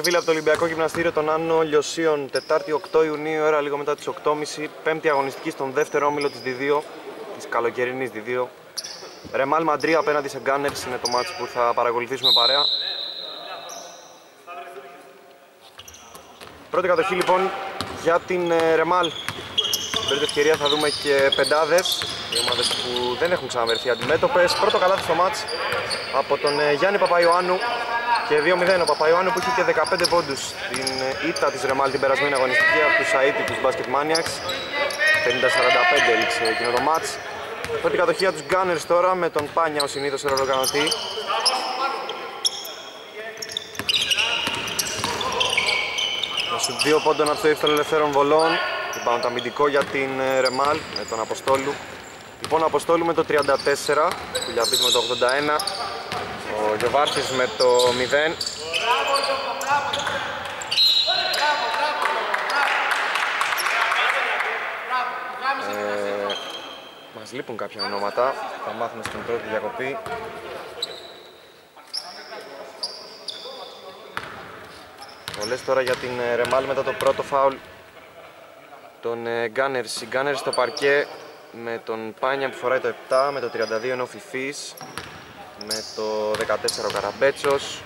Χαίρετε φίλε και φίλοι από το Ολυμπιακό Γυμναστήριο των Άνω Λιωσίων. Τετάρτη 8 Ιουνίου, ώρα λίγο μετά τις 8.30. Πέμπτη αγωνιστική στον δεύτερο όμιλο της D2, της καλοκαιρινής D2. Ρεμάλ Μαντρία απέναντι σε Gunners είναι το μάτσο που θα παρακολουθήσουμε παρέα. Πρώτη κατοχή λοιπόν για την ε, Ρεμάλ. Στην ευκαιρία θα δούμε και πεντάδες, οι ομάδες που δεν έχουν ξαναβερθεί αντιμέτωπες. Πρώτο καλάθι στο μάτς από τον ε, Γιάννη Παπαϊωάννου και 2-0 ο Παπαϊωάννου που είχε και 15 πόντους στην ε, ήττα της Ρεμάλ την περασμένη αγωνιστική από τους αίτητους Basket Maniacs. 50-45 έληξε εκείνο το μάτς. Πρώτη κατοχή για τους Gunners τώρα με τον Πάνια ο συνήθως αερολογανωτή Να σου δύο πόντων από το ύφθο ελευθέρων βολών Rebound αμυντικό για την ε, Ρεμάλ με τον Αποστόλου Λοιπόν Αποστόλου με το 34, Κουλιαπής με το 81 ο Γιωβάρτης με το 0. Ε, μας λείπουν κάποια ονόματα, θα μάθουμε στην πρώτη διακοπή. Πολλές τώρα για την ε, Ρεμάλ μετά το πρώτο φάουλ των Gunners. Οι Gunners στο παρκέ με τον Πάνια που φοράει το 7, με το 32 ενώ Φιφής με το 14 ο Καραμπέτσος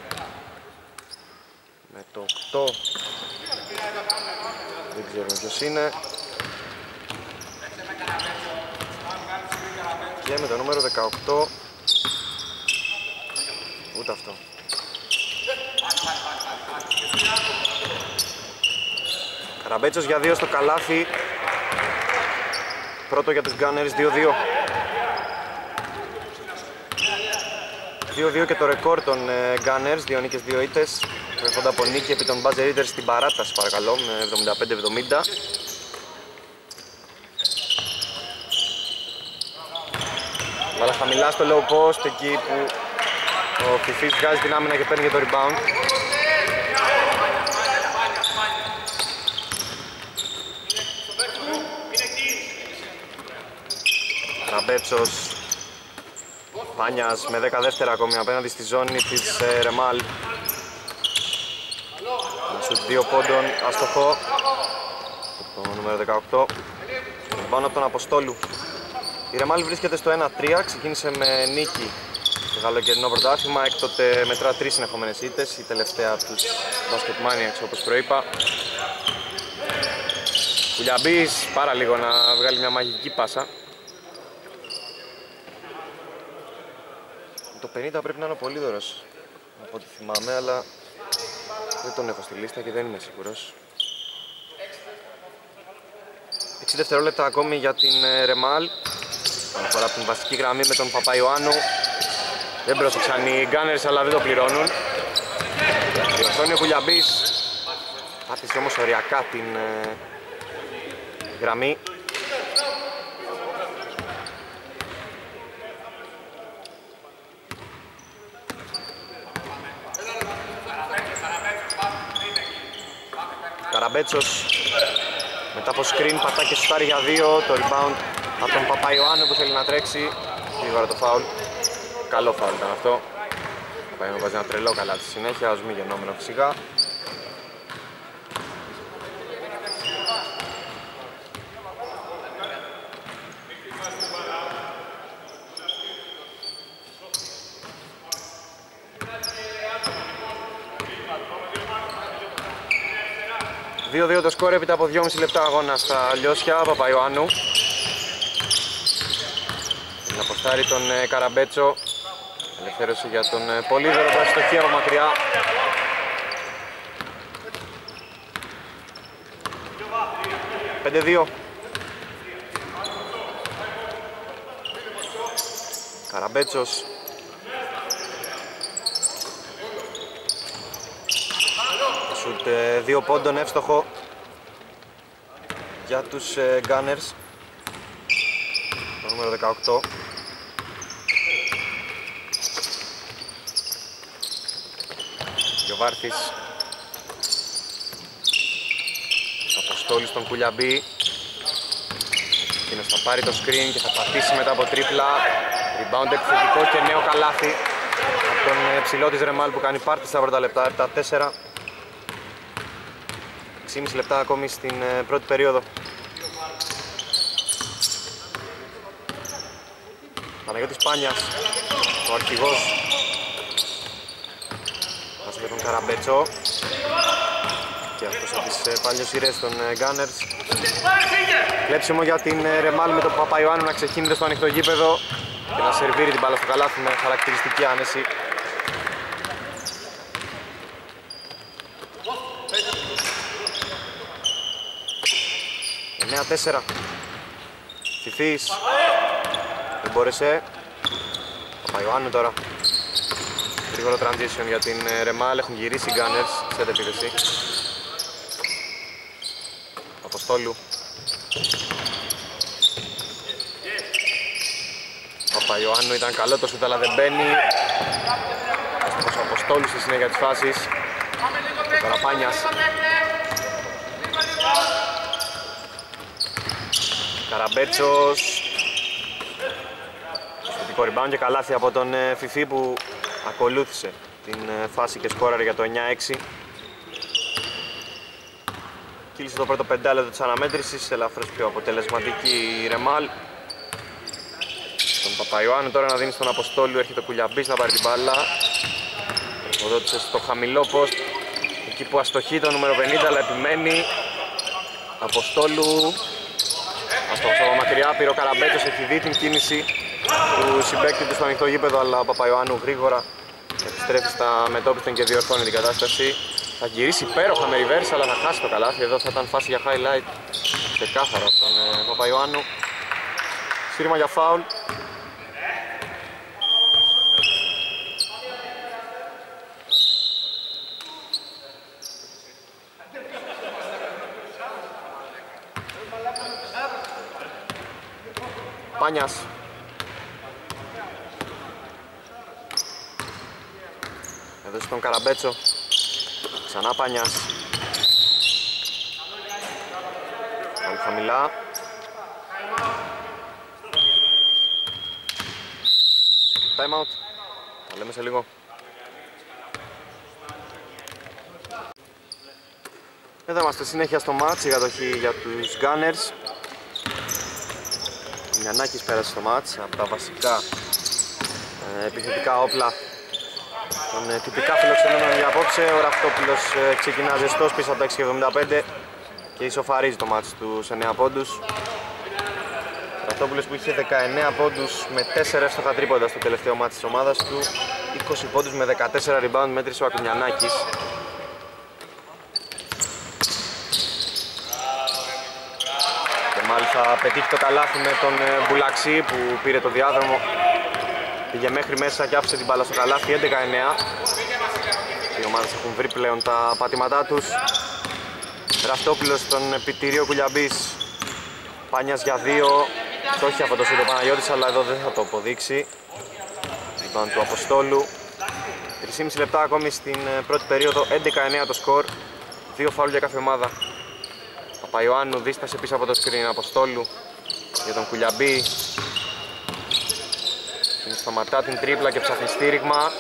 με το 8 δεν ξέρω ποιος είναι και με το νούμερο 18 ούτε αυτό Καραμπέτσος για 2 στο καλάθι πρώτο για τους Gunners 2-2 2-2 και το ρεκόρ των ε, Gunners, δύο νίκες, δύο ήττες. Προέρχονται από νίκη επί των Buzzer Eaters στην παράταση παρακαλώ, με 75-70. Βάλα χαμηλά στο low post, εκεί που ο Φιφής βγάζει την άμυνα και παίρνει για το rebound. Ραμπέτσος Πάνιας με 10 δεύτερα ακόμη απέναντι στη ζώνη της ε, Ρεμάλ. Στους δύο πόντων αστοχό. Το νούμερο 18. Πάνω από τον Αποστόλου. Η Ρεμάλ βρίσκεται στο 1-3, ξεκίνησε με νίκη στο καλοκαιρινό πρωτάθλημα, έκτοτε μετρά τρεις συνεχόμενες ήττες, η τελευταία από τους Basket Maniacs όπως προείπα. Κουλιαμπής πάρα λίγο να βγάλει μια μαγική πάσα. Το 50 πρέπει να είναι ο Πολύδωρος από ό,τι θυμάμαι, αλλά δεν τον έχω στη λίστα και δεν είμαι σίγουρος. 6 δευτερόλεπτα ακόμη για την ε, Ρεμάλ. Αναφορά από την βασική γραμμή με τον Παπαϊωάννου. Δεν πρόσεξαν οι Gunners αλλά δεν το πληρώνουν. Διορθώνει ο Κουλιαμπής. Πάτησε όμως οριακά την ε, γραμμή. Καραμπέτσος μετά από screen πατά και σουτάρει για δύο. Το rebound από τον Παπαϊωάννου που θέλει να τρέξει. Γρήγορα το foul καλό foul ήταν αυτό. Παπαϊωάννου βάζει ένα τρελό καλά στη συνέχεια. Ως μη γεννόμενο φυσικά 2-2 το σκόρ έπειτα από 2,5 λεπτά αγώνα στα Λιώσια, Παπαϊωάννου. Να αποστάρει τον ε, Καραμπέτσο. Ελευθέρωση για τον ε, Πολύδωρο που έχει από μακριά. Πέντε-δύο. Καραμπέτσος Σουτ ε, δύο πόντων εύστοχο για τους ε, Gunners. Το νούμερο 18 Γιωβάρτης. Αποστόλης στον Κουλιαμπή. Εκείνος θα πάρει το screen και θα πατήσει μετά από τρίπλα. Rebound επιθετικό και νέο καλάθι από τον ε, ψηλό της Ρεμάλ που κάνει πάρτι στα πρώτα λεπτά 7-4 3,5 λεπτά ακόμη στην ε, πρώτη περίοδο. Παναγιώτης Πάνιας, ο αρχηγός. Πάσα για τον Καραμπέτσο. Και αυτός από τις ε, παλιές σειρές των ε, Gunners. Κλέψιμο για την ε, Ρεμάλ με τον Παπαϊωάννου να ξεκίνησε στο ανοιχτό γήπεδο και να σερβίρει την μπάλα στο καλάθι με χαρακτηριστική άνεση. Εννέα τέσσερα. Φιφής. Δεν μπόρεσε. Παπαϊωάννου τώρα. Γρήγορο transition για την ε, Ρεμάλ. Έχουν γυρίσει οι Gunners σε επίθεση. Αποστόλου. Παπαϊωάννου ήταν καλό το σούτ αλλά δεν μπαίνει. Αστοχός ο Αποστόλου στη συνέχεια της φάσης. Τώρα Πάνιας. Καραμπέτσος. Θετικό rebound και καλάθι από τον ε, Φιφί που ακολούθησε την ε, φάση και σκόραρε για το 9-6. Κύλησε το πρώτο πεντάλεπτο της αναμέτρησης, ελαφρώς πιο αποτελεσματική η Ρεμάλ. Τον Παπαϊωάννου τώρα να δίνει στον Αποστόλου, έρχεται ο Κουλιαμπής να πάρει την μπάλα. Οδότησε στο χαμηλό post, εκεί που αστοχεί το νούμερο 50, αλλά επιμένει. Αποστόλου, αστοχός από μακριά, πήρε ο Καραμπέτσος, έχει δει την κίνηση του συμπέκτη του στο ανοιχτό γήπεδο, αλλά ο Παπαϊωάννου γρήγορα επιστρέφει στα μετόπιστα και διορθώνει την κατάσταση. Θα γυρίσει υπέροχα με reverse, αλλά θα χάσει το καλάθι. Εδώ θα ήταν φάση για highlight ξεκάθαρα από τον ε, Παπαϊωάννου. Σύρμα για φάουλ. Πάνιας. Εδώ στον Καραμπέτσο. Ξανά Πάνιας. Πάλι χαμηλά. Time out. Τα λέμε σε λίγο. Εδώ είμαστε συνέχεια στο μάτς, η κατοχή για τους Gunners. Ο Μιανάκης πέρασε στο μάτς, από τα βασικά ε, επιθετικά όπλα των ε, τυπικά φιλοξενούμενων για απόψε. Ο Ραφτόπουλος ε, ξεκινά ζεστός πίσω από τα 6.75 και ισοφαρίζει το μάτς τους σε 9 πόντους. Ραφτόπουλος που είχε 19 πόντους με 4 εύστοχα τρίποντα στο τελευταίο μάτς της ομάδας του 20 πόντους με 14 rebound μέτρησε ο Ακουνιανάκης και μάλιστα πετύχει το καλάθι με τον ε, Μπουλαξή που πήρε το διάδρομο. Πήγε μέχρι μέσα και άφησε την μπάλα στο καλάθι 11-9 οι ομάδες έχουν βρει πλέον τα πατήματά τους. Ραφτόπουλος στον επιτήριο Κουλιαμπής. Πάνιας για δύο. Το έχει από το σύνδεο Παναγιώτης αλλά εδώ δεν θα το αποδείξει. Λοιπόν του Αποστόλου. 3,5 λεπτά ακόμη στην ε, πρώτη περίοδο. 11-9 το σκορ. Δύο φάουλ για κάθε ομάδα Παπαϊωάννου δίστασε πίσω από το σκριν Αποστόλου για τον Κουλιαμπή. Την σταματά την τρίπλα και ψάχνει στήριγμα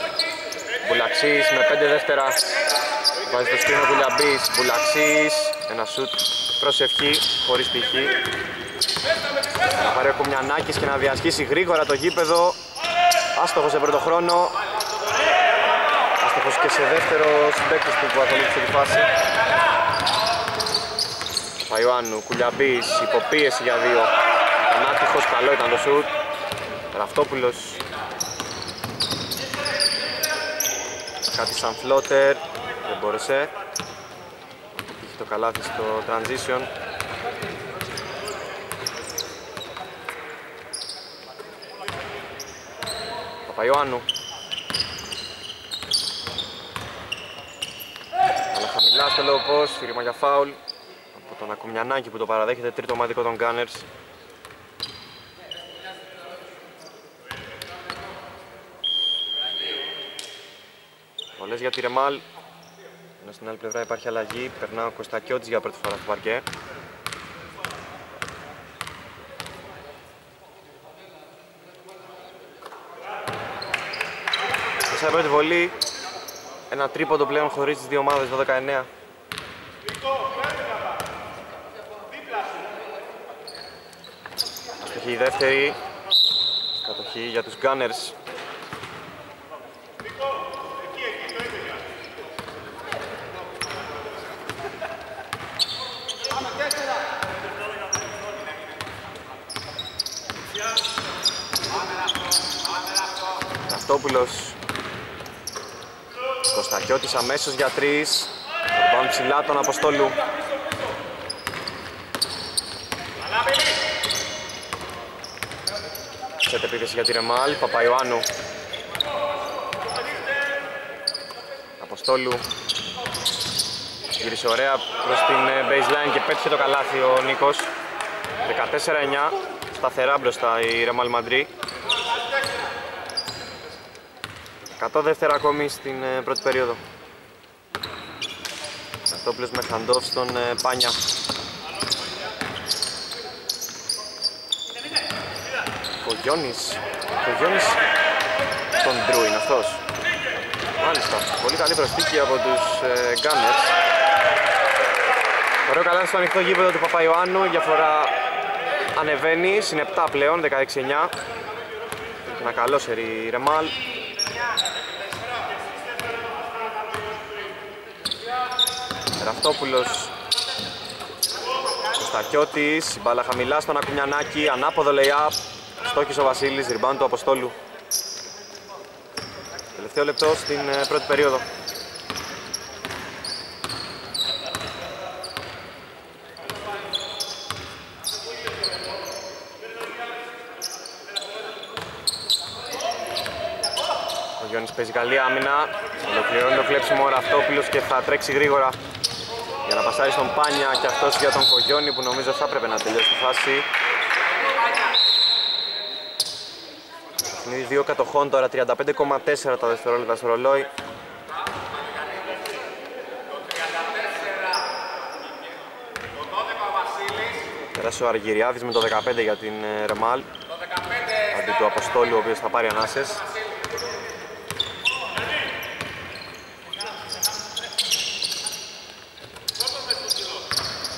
Μπουλαξής με 5 δεύτερα. Βάζει το σκριν ο Κουλιαμπής. Μπουλαξής. Ένα σουτ προσευχή χωρίς τυχή να πάρει ο Κουμιανάκης και να διασχίσει γρήγορα το γήπεδο. Άστοχος σε πρώτο χρόνο. Άστοχος και σε δεύτερο συμπέκτης του που ακολούθησε τη φάση Παϊωάννου, Κουλιαμπής, υποπίεση για δύο. Ανάτυχος, καλό ήταν το σουτ. Ραφτόπουλος. Κάτι σαν φλότερ, δεν μπόρεσε. Είχε το καλάθι στο transition. Παπαϊωάννου. Αλλά χαμηλά στο low post, φύρημα για φάουλ. από τον Ακουμιανάκη που το παραδέχεται τρίτο ομαδικό των Gunners. Πολλές για τη Ρεμάλ. Ενώ στην άλλη πλευρά υπάρχει αλλαγή, περνά ο Κωστακιώτης για πρώτη φορά στο παρκέ σε πρώτη βολή ένα τρίποντο πλέον χωρίς τις δύο ομάδες 12-19 η δεύτερη κατοχή για τους Gunners. Καστόπουλος Κωστακιώτης αμέσως για τρεις. Πάμε ψηλά τον Αποστόλου Σετ επίθεση για τη Ρεμάλ, Παπαϊωάννου. Αποστόλου. Γύρισε ωραία προς την ε, baseline και πέτυχε το καλάθι ο Νίκος. 14-9 Σταθερά μπροστά η Ρεμάλ Μαντρί 100 δεύτερα ακόμη στην ε, πρώτη περίοδο. Αυτόπλος με χαντόφ στον ε, Πάνια Κογιώνης Κογιώνης τον Ντρού είναι αυτός. Μάλιστα, πολύ καλή προσθήκη από τους ε, Gunners. Ωραίο καλά στο ανοιχτό γήπεδο του Παπαϊωάννου, η διαφορά ανεβαίνει, είναι 7 πλέον, 16-9 Ένα καλό σερί Ρεμάλ. Ραφτόπουλος Σταχιώτης, μπάλα χαμηλά στον Ακουμιανάκη, ανάποδο lay-up Στόχης ο Βασίλης, rebound του Αποστόλου. Τελευταίο λεπτό στην ε, πρώτη περίοδο. Ο Γιώνης παίζει καλή άμυνα. Ολοκληρώνει το κλέψιμο ο Ραφτόπουλος και θα τρέξει γρήγορα για να πασάρει στον Πάνια και αυτός για τον Κογιόνι που νομίζω θα έπρεπε να τελειώσει τη φάση. Είναι δύο κατοχών τώρα, 35,4 τα δευτερόλεπτα στο ρολόι. Πέρασε ο Αργυριάδης με το 15 για την ε, Ρεμάλ. Αντί του Αποστόλου ο οποίος θα πάρει ανάσες.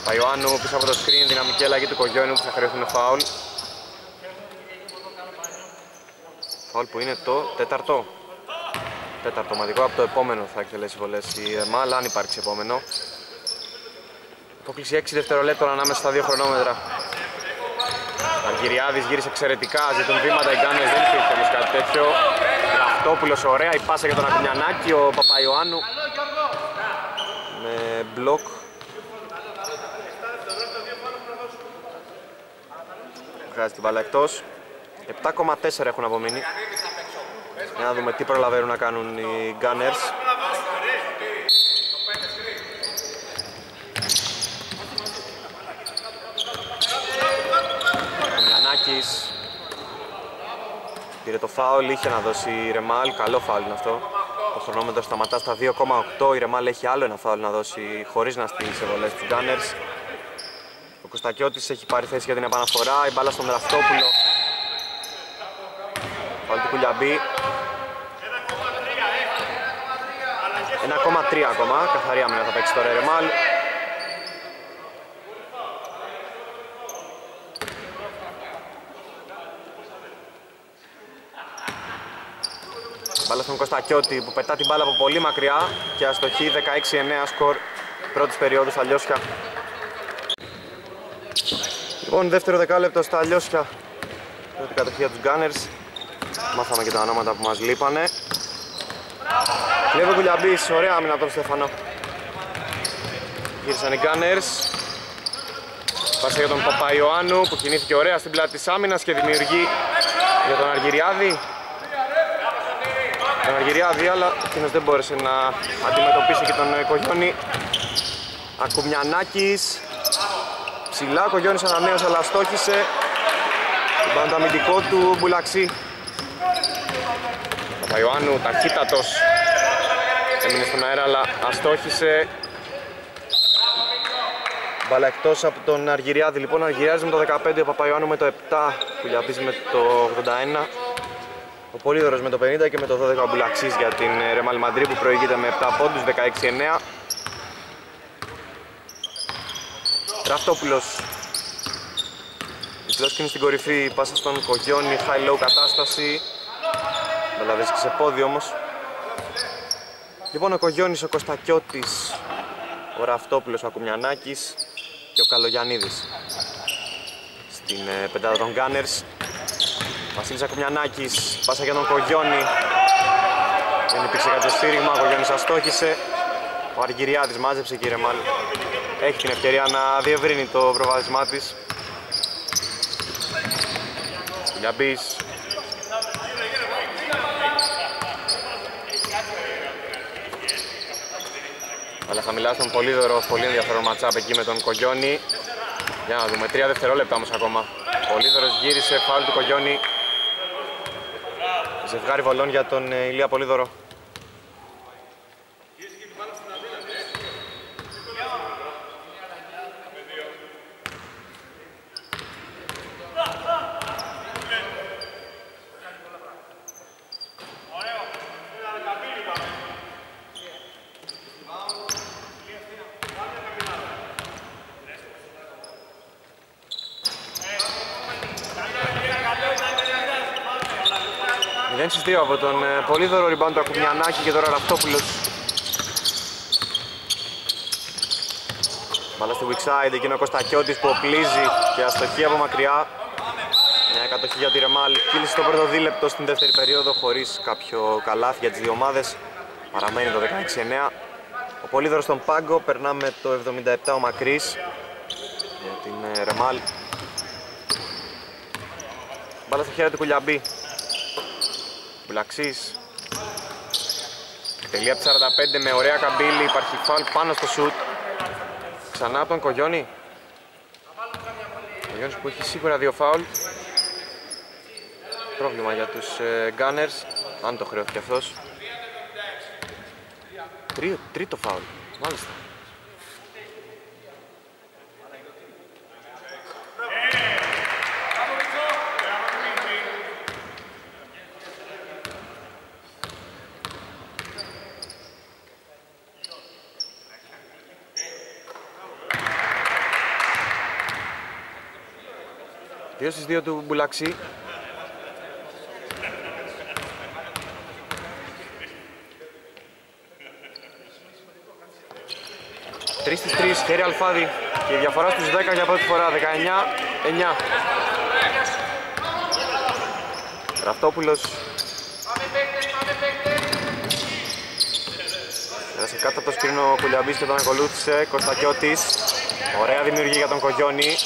Παϊωάννου πίσω από το screen, δυναμική αλλαγή του Κογιόνιου που θα χρειαστούν φάουλ. Φάουλ που είναι το τέταρτο. Τέταρτο μαδικό από το επόμενο θα εκτελέσει πολλές η ΕΜΑ, αν υπάρξει επόμενο. Απόκληση 6 δευτερολέπτων ανάμεσα στα δύο χρονόμετρα. Αργυριάδης γύρισε εξαιρετικά, ζητούν βήματα οι Γκάνες, δεν υπήρχε όμως κάτι τέτοιο. Γραφτόπουλος ωραία, η πάσα για τον Ακουνιανάκη, ο Παπαϊωάννου με μπλοκ βγάζει την μπάλα εκτός 7,4 έχουν απομείνει. Για να δούμε τι προλαβαίνουν να κάνουν οι Gunners. Μιανάκης πήρε το φάουλ, είχε να δώσει η Ρεμάλ, καλό φάουλ είναι αυτό. Το χρονόμετρος σταματά στα 2,8 η Ρεμάλ έχει άλλο ένα φάουλ να δώσει χωρίς να στείλει σε βολές τους Gunners. Κωστακιώτης έχει πάρει θέση για την επαναφορά, η μπάλα στον Ραφτόπουλο. Πάλι του Κουλιαμπή. 1,3 ακόμα, καθαρή άμυνα θα παίξει τώρα η Ρεμάλ. Μπάλα στον Κωστακιώτη που πετά την μπάλα από πολύ μακριά και αστοχή 16-9 σκορ πρώτης περίοδου στα Λιώσια. Λοιπόν, δεύτερο δεκάλεπτο στα Λιώσια την κατοχή τους Gunners Μάθαμε και τα ονόματα που μας λείπανε. Κλέβε Κουλιαμπής, ωραία άμυνα από τον Στέφανο. Γύρισαν οι Gunners. Πάσα για τον Παπαϊωάννου που κινήθηκε ωραία στην πλάτη της άμυνας και δημιουργεί για τον Αργυριάδη. Τον Αργυριάδη αλλά εκείνος δεν μπόρεσε να αντιμετωπίσει και τον Κογιόνι Ακουμιανάκης. Ψηλά, Κογιώνης ανανέωσε αλλά στόχισε Τον το αμυντικό του Μπουλαξή Παπαϊωάννου ταχύτατος. Έμεινε στον αέρα αλλά αστόχισε Μπαλα εκτός από τον Αργυριάδη. Λοιπόν Αργυριάδης με το 15, ο Παπαϊωάννου με το 7 Κουλιαπής με το 81 ο Πολύδωρος με το 50 και με το 12 ο Μπουλαξής για την Ρεμάλ Μαντρί που προηγείται με 7 πόντους 16-9 Ραφτόπουλος Επιπλέον στην κορυφή, πάσα στον Κογιόνι, high-low κατάσταση. Μπελαβέζη και σε πόδι όμως. Λοιπόν, ο Κογιόνης, ο Κωστακιώτης, ο Ραφτόπουλος, ο Ακουμιανάκης και ο Καλογιαννίδης. Στην ε, πεντάδα των Gunners. Βασίλης Ακουμιανάκης, πάσα για τον Κογιόνι. Δεν υπήρξε κάποιο στήριγμα, ο Κογιόνης αστόχησε. Ο Αργυριάδης μάζεψε κύριε Μάλ. Έχει την ευκαιρία να διευρύνει το προβάδισμά της. Γιαμπής. Χαμηλά στον Πολύδωρο, πολύ ενδιαφέρον ματσάπ εκεί με τον Κογιόνι. Για να δούμε, τρία δευτερόλεπτα όμως ακόμα. Πολύδωρος γύρισε, φάουλ του Κογιόνι. Ζευγάρι βολών για τον ε, Ηλία Πολύδωρο. Στις 2 από τον ε, Πολύδωρο, rebound του Ακουμιανάκη και τώρα Ραυτόπουλος. Μπαλά στο weak side, εκείνο ο Κωστακιώτης που οπλίζει και αστοχή από μακριά. Μια κατοχή για τη Ρεμάλ, κύλησε στο πρώτο δίλεπτο στην δεύτερη περίοδο χωρίς κάποιο καλάθι για τις δύο ομάδες. Παραμένει το 16-9. Ο Πολύδωρος στον πάγκο, περνάμε το 77 ο Μακρύς για την ε, Ρεμάλ. Μπάλα στο χέρι του Κουλιαμπή. Μπουλαξής Τελεία 45 με ωραία καμπύλη, υπάρχει φάουλ πάνω στο σουτ. Ξανά από τον Κογιόνι Κογιόνις που έχει σίγουρα δύο φάουλ. Πρόβλημα για τους ε, Gunners, αν το χρεώθηκε αυτός. Τρίτο φάουλ, μάλιστα Δύο στις δύο του Μπουλαξή. Τρεις στις τρεις, χέρι Αλφάδη και η διαφορά στους 10 για πρώτη φορά, 19-9. Ραφτόπουλος. Πέρασε κάτω από το σκρίνο ο Κουλιαμπής και τον ακολούθησε, Κωστακιώτης. Ωραία δημιουργία για τον Κογιόνι.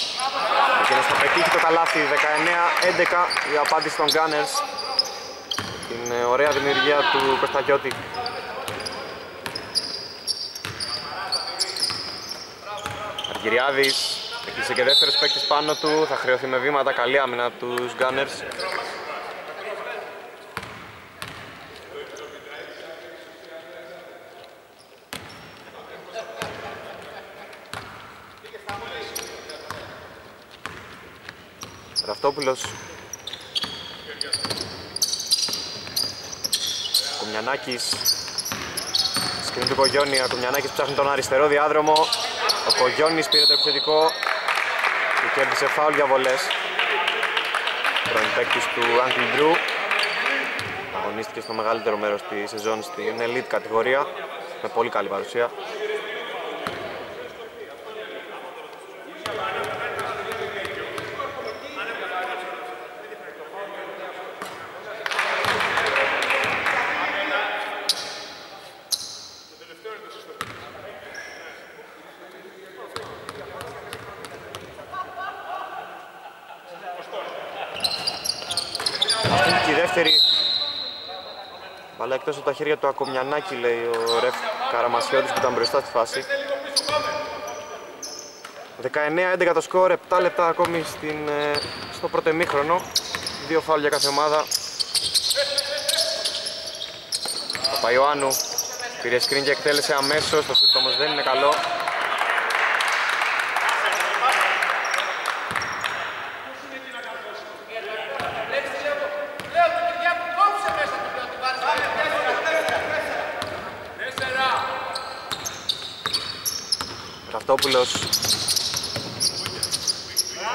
Εκείνος θα πετύχει το καλάθι 19-11 η απάντηση των Gunners. Την ε, ωραία δημιουργία του Κωστακιώτη Αργυριάδης έκλεισε και δεύτερος παίκτης πάνω του. Θα χρεωθεί με βήματα καλή άμυνα από τους Gunners Ραφτόπουλος Κουμιανάκης. Σκηνή του Κογιόνι, ο Κουμιανάκης ψάχνει τον αριστερό διάδρομο. Ο Κογιόνις πήρε το επιθετικό και κέρδισε φάουλ για βολές. Πρώην παίκτης του Uncle Drew. Αγωνίστηκε στο μεγαλύτερο μέρος της σεζόν στην Elite κατηγορία με πολύ καλή παρουσία εκτός από τα χέρια του Ακομιανάκη λέει ο Ρεφ Καραμασιώτης που ήταν μπροστά στη φάση. 19-11 το σκορ, 7 λεπτά ακόμη στην, ε, στο πρώτο εμίχρονο. Δύο φάουλ για κάθε ομάδα. Παπαϊωάννου πήρε σκριν και εκτέλεσε αμέσως, το σούτ όμως δεν είναι καλό Χριστόπουλος.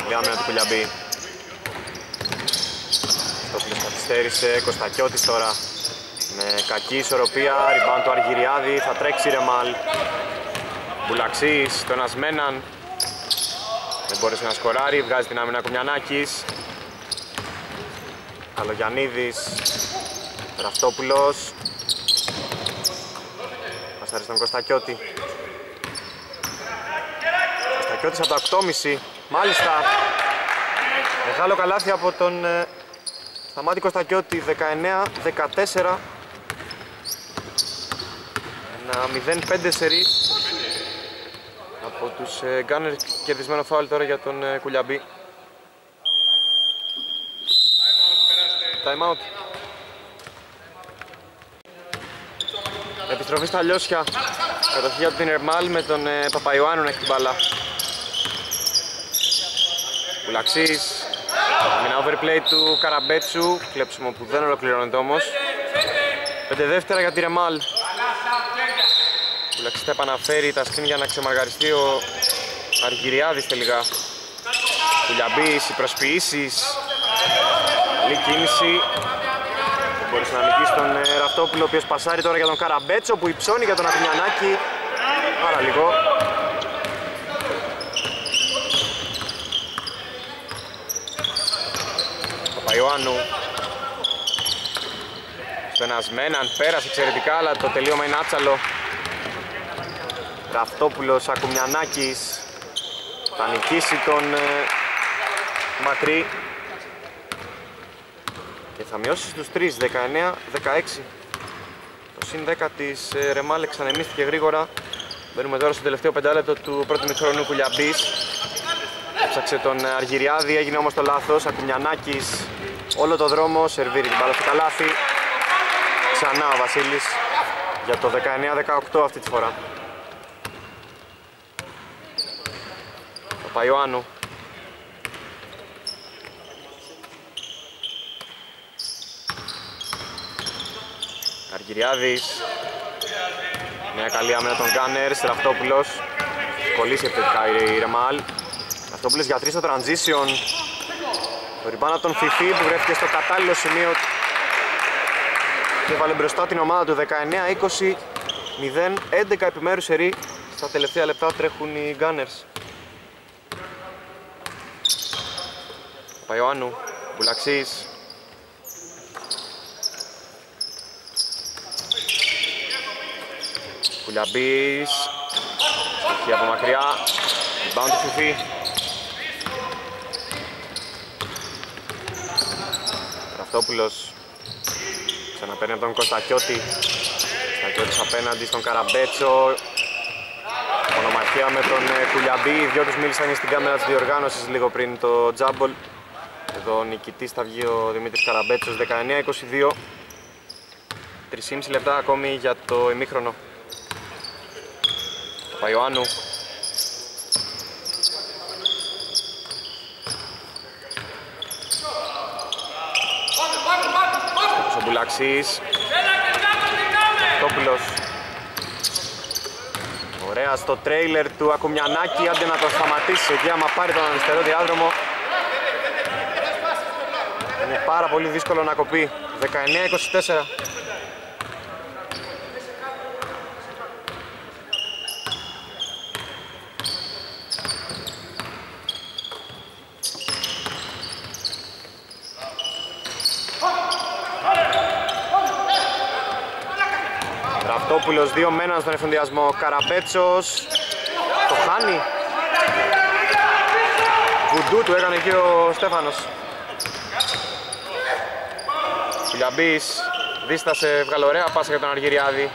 Λιάμινα του Κουλιαμπή. Καθυστέρησε. Κωστακιώτης τώρα. Με κακή ισορροπία, ριμπάν του Αργυριάδη, θα τρέξει Ρεμάλ Μπουλαξής, το ένας Μέναν δεν μπόρεσε να σκοράρει, βγάζει την άμυνα Κουμιανάκης. Καλογιαννίδης Ραφτόπουλος Πασάρει στον Κωστακιώτη Κωστακιώτης από το 8,5 Μάλιστα. Μεγάλο καλάθι από τον ε, Σταμάτη Κωστακιώτη 19-14 Ένα 0-5 σερί. Από τους ε, Gunner κερδισμένο φάουλ τώρα για τον ε, Κουλιαμπή. Time out. Επιστροφή στα Λιώσια. Κατοχή για την Ερμάλ με τον ε, Παπαϊωάννου να έχει την μπάλα Πουλαξής Μινά overplay του Καραμπέτσου. Κλέψιμο που δεν ολοκληρώνεται όμως. 5 δεύτερα για την Ερμάλ Πουλαξής θα επαναφέρει τα σκριν για να ξεμαργαριστεί ο Αργυριάδης τελικά. Κουλιαμπής, οι προσποιήσεις. Καλή κίνηση. Μπορείς να νικήσεις τον ε, Ραφτόπουλο ο οποίος πασάρει τώρα για τον Καραμπέτσο που υψώνει για τον Ακουνιανάκη Πάρα λίγο Παπαϊωάννου Στο ένας Μέναν πέρασε εξαιρετικά αλλά το τελείωμα είναι άτσαλο Ραφτόπουλος Ακουμιανάκης. Θα νικήσει τον ε, Μακρύ. Και θα μειώσει στους 3, 19-16 το συν 10 της ε, Ρεμάλ ξανεμίστηκε γρήγορα. Μπαίνουμε τώρα στο τελευταίο πεντάλεπτο του πρώτου μηχρονού Κουλιαμπής Έψαξε τον Αργυριάδη, έγινε όμως το λάθος. Ακουμιανάκης όλο το δρόμο, σερβίρει την μπάλα στο καλάθι. Ξανά ο Βασίλης για το 19-18 αυτή τη φορά. Παϊωάννου Αργυριάδης. Μια καλή άμυνα των Γκάνερ, Ραφτόπουλος Κολλήσει επιθετικά η Ρεμάλ Ραφτόπουλος για τρεις στο transition. Το ριμπάνα τον Φιφί που βρέθηκε στο κατάλληλο σημείο. Και βάλε μπροστά την ομάδα του 19-20 0-11 επιμέρους σερί στα τελευταία λεπτά τρέχουν οι Gunners. Παϊωάννου, Μπουλαξής. Κουλιαμπής. Στοιχεία από μακριά. Rebound του Φιφί Ραφτόπουλος Ξαναπαίρνει από τον Κωστακιώτη Κωστακιώτης απέναντι στον Καραμπέτσο. Μονομαχία με τον ε, Κουλιαμπή. Οι δυο τους μίλησαν στην κάμερα της διοργάνωσης λίγο πριν το τζάμπολ. Εδώ ο νικητής θα βγει ο Δημήτρης Καραμπέτσος 19-22 3,5 λεπτά ακόμη για το ημίχρονο. Παϊωάννου Ο Μπουλαξής Τόπουλος Ωραία στο τρέιλερ του Ακουμιανάκη άντε να το σταματήσει εκεί άμα πάρει τον αριστερό διάδρομο. Είναι πάρα πολύ δύσκολο να κοπεί. 19-24 Παπαδόπουλος, δύο μένα στον εφημδιασμό. Καραπέτσος, το χάνει. Βουντού του έκανε εκεί ο Στέφανος. Φιλιαμπής δίστασε, βγάλε ωραία πάσα για τον Αργυριάδη.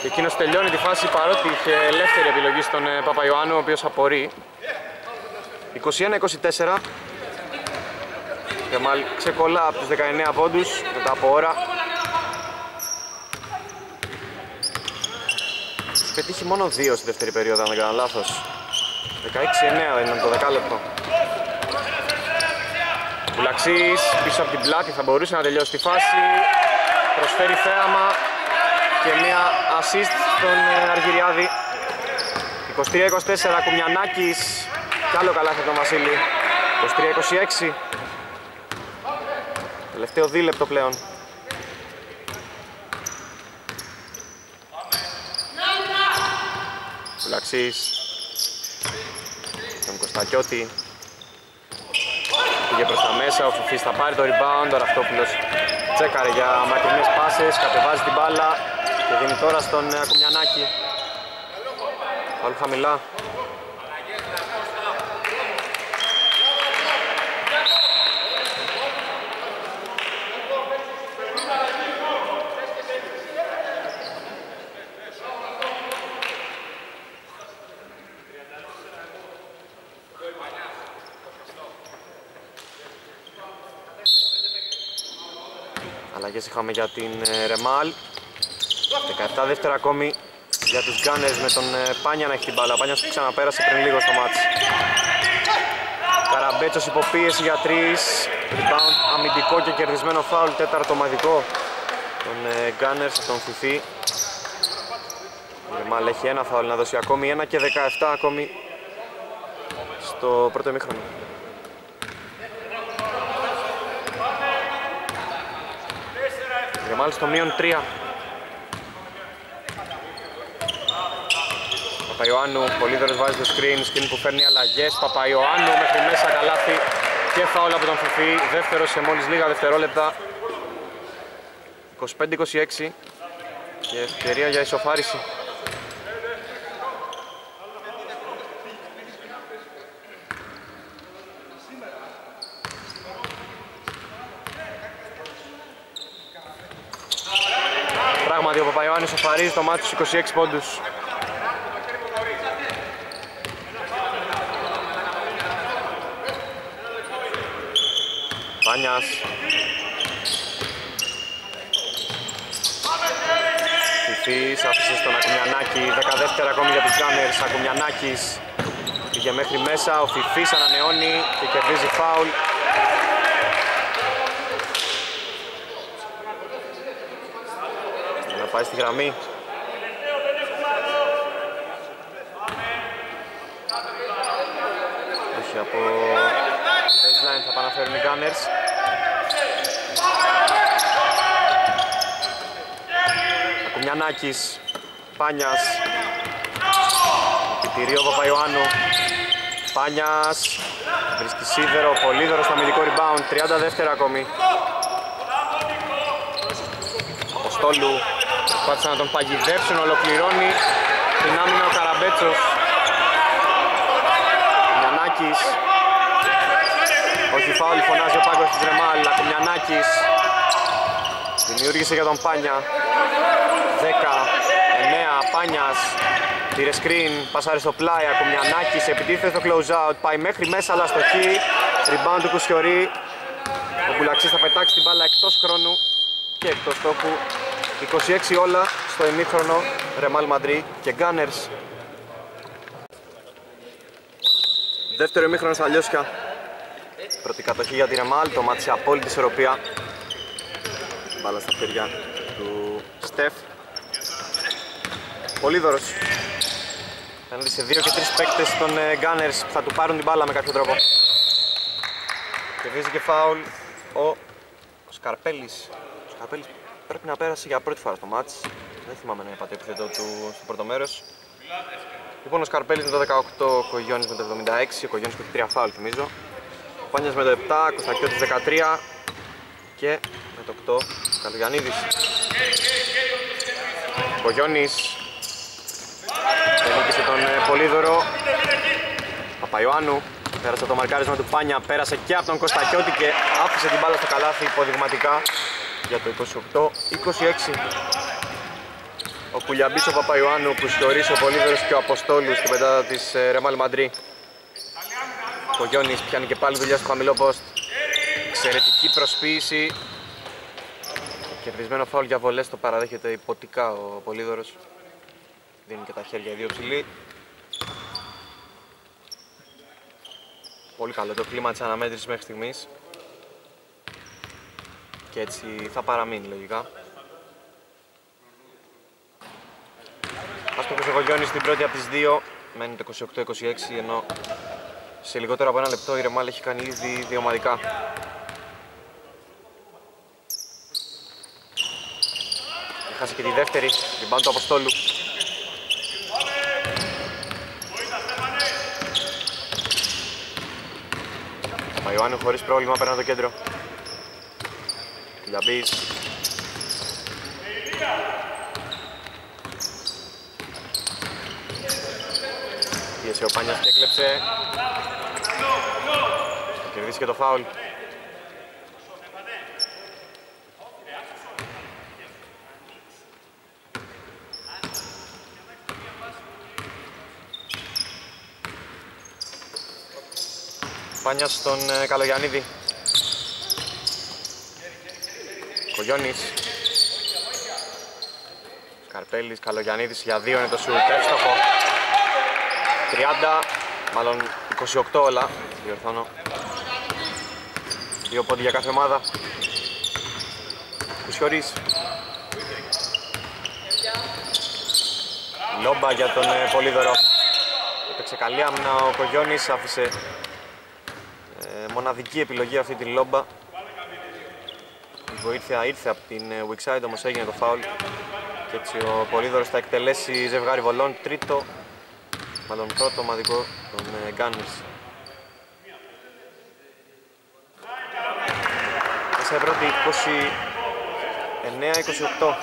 Και εκείνος τελειώνει τη φάση παρότι είχε ελεύθερη επιλογή στον ε, Παπαϊωάννου, ο οποίος απορεί. 21-24. Γεμάλ ξεκολλά από τους 19 πόντους μετά από ώρα. Πετύχει μόνο δύο στη δεύτερη περίοδο, αν δεν κάνω λάθος. 16-9 ήταν το δεκάλεπτο. Πουλαξής πίσω από την πλάτη θα μπορούσε να τελειώσει τη φάση. Προσφέρει θέαμα και μια assist στον ε, Αργυριάδη. 23-24 Κουμιανάκης κι άλλο καλά τον Βασίλη. 23-26 Τελευταίο δίλεπτο πλέον. Πουλαξής. Τον Κωνστακιώτη. Πήγε προς τα μέσα, ο Φουφής θα πάρει το rebound, ο Ραυτόπουλος τσέκαρε για μακρινές πάσες, κατεβάζει την μπάλα και δίνει τώρα στον Ακουμιανάκη. Πάλι χαμηλά. Αλλαγές είχαμε για την ε, Ρεμάλ 17 δεύτερα ακόμη για τους Gunners με τον ε, Πάνια να έχει την μπάλα. Ο Πάνιας που ξαναπέρασε πριν λίγο στο μάτς. Καραμπέτσος υποπίεση για 3. Rebound αμυντικό και κερδισμένο φάουλ. Τέταρτο ομαδικό των ε, Gunners από τον Φιφί. Ο Ρεμάλ έχει ένα φάουλ να δώσει ακόμη. Ένα και 17 ακόμη στο πρώτο ημίχρονο. Ρεμάλ στο μείον 3. Παπαϊωάννου, Πολύδωρος βάζει το screen, screen που φέρνει αλλαγές. Παπαϊωάννου μέχρι μέσα καλάθι και φάουλ από τον Φιφί. Δεύτερο σε μόλις λίγα δευτερόλεπτα. 25-26 και ευκαιρία για ισοφάριση. Πράγματι ο Παπαϊωάννης ισοφαρίζει το μάτι στους 26 πόντους. Βάνιας. Φιφής άφησε στον Ακουμιανάκη, 12 ακόμη για τους Gunners, Ακουμιανάκης πήγε μέχρι μέσα, ο Φιφής ανανεώνει και κερδίζει φάουλ. Πάει στη γραμμή. Όχι από baseline θα παναφέρουν οι Gunners. Ακουμιανάκης, Πάνιας, Επιτηρίο Παπαϊωάννου, Πάνιας, βρίσκει σίδερο, Πολύδωρο στο αμυντικό rebound, 30 δεύτερα ακόμη. Αποστόλου, προσπάθησαν να τον παγιδεύσουν, ολοκληρώνει την άμυνα ο Καραμπέτσος. Ακουμιανάκης, όχι φάουλ, φωνάζει ο Πάγκος της Ρεμάλ, Ακουμιανάκης, δημιούργησε για τον Πάνια. 10, 9, Πάνιας, πήρε screen, πασάρει στο πλάι, Ακουμιανάκης, επιτίθεται στο close out, πάει μέχρι μέσα αλλά στο χει, rebound του Κουσιορί, ο Μπουλαξής θα πετάξει την μπάλα εκτός χρόνου και εκτός τόπου, 26 όλα στο ημίχρονο, Ρεμάλ Μαντρί και Gunners. Δεύτερο ημίχρονο στα Λιώσια. Πρώτη κατοχή για τη Ρεμάλ, το μάτι σε απόλυτη ισορροπία. Μπάλα στα χέρια του Στεφ. Πολύδωρος. Φαίνεται σε δύο και τρεις παίκτες των ε, Gunners που θα του πάρουν την μπάλα με κάποιο τρόπο. Κερδίζει και φάουλ ο Σκαρπέλης. Ο Σκαρπέλης πρέπει να πέρασε για πρώτη φορά στο μάτς. Δεν θυμάμαι να είπα το επιθετό του στο πρώτο μέρος. Λοιπόν, ο Σκαρπέλης με το 18, ο Κογιώνης με το 76, ο Κογιώνης που έχει 3 φάουλ θυμίζω. Ο Πάνιας με το 7, Κωνστακιώτης 13 και με το 8, Καλουγιαννίδης. Ο Κογιώνης νίκησε τον ε, Πολύδωρο. Παπαϊωάννου πέρασε το μαρκάρισμα του Πάνια, πέρασε και από τον Κωνστακιώτη και άφησε την μπάλα στο καλάθι υποδειγματικά για το 28-26. Ο Κουλιαμπής ο Παπαϊωάννου που σιωρίσει ο Πολύδωρος και ο Αποστόλου στην πεντάδα της ε, Ρεμάλ Μαντρί. Ο Γιώνης πιάνει και πάλι δουλειά στο χαμηλό post. Εξαιρετική προσποίηση. Κερδισμένο φάουλ για βολές το παραδέχεται υποτικά ο Πολύδωρος. Δίνει και τα χέρια δύο ψηλή. Πολύ καλό το κλίμα της αναμέτρησης μέχρι στιγμής και έτσι θα παραμείνει λογικά. Άστοχος ο στην πρώτη από τις δύο, μένει το 28-26 ενώ σε λιγότερο από ένα λεπτό η Ρεμάλ έχει κάνει ήδη δύο ομαδικά. Έχασε και τη δεύτερη, την πάνω του Αποστόλου. Παϊωάννου χωρίς πρόβλημα πέραν το κέντρο. Κουλιαμπής. Πίεσε ο Πάνιας και έκλεψε. Θα κερδίσει και το φάουλ. Πάνιας στον ε, Καλογιαννίδη. Κογιώνης. Σκαρπέλης, Καλογιαννίδης για δύο είναι το σουτ, εύστοχο. 30, μάλλον 28 όλα, διορθώνω. Δύο πόντι για κάθε ομάδα. Κουσιωρίς. Λόμπα για τον ε, Πολύδωρο. Έπαιξε καλή άμυνα ο Κογιώνης, άφησε ε, μοναδική επιλογή αυτή τη λόμπα. Η βοήθεια ήρθε από την ε, weak side, όμως έγινε το foul. Και έτσι ο Πολύδωρος θα εκτελέσει ζευγάρι βολών, τρίτο, μάλλον πρώτο ομαδικό των ε, Gunners. Μέσα πρώτη 29-28.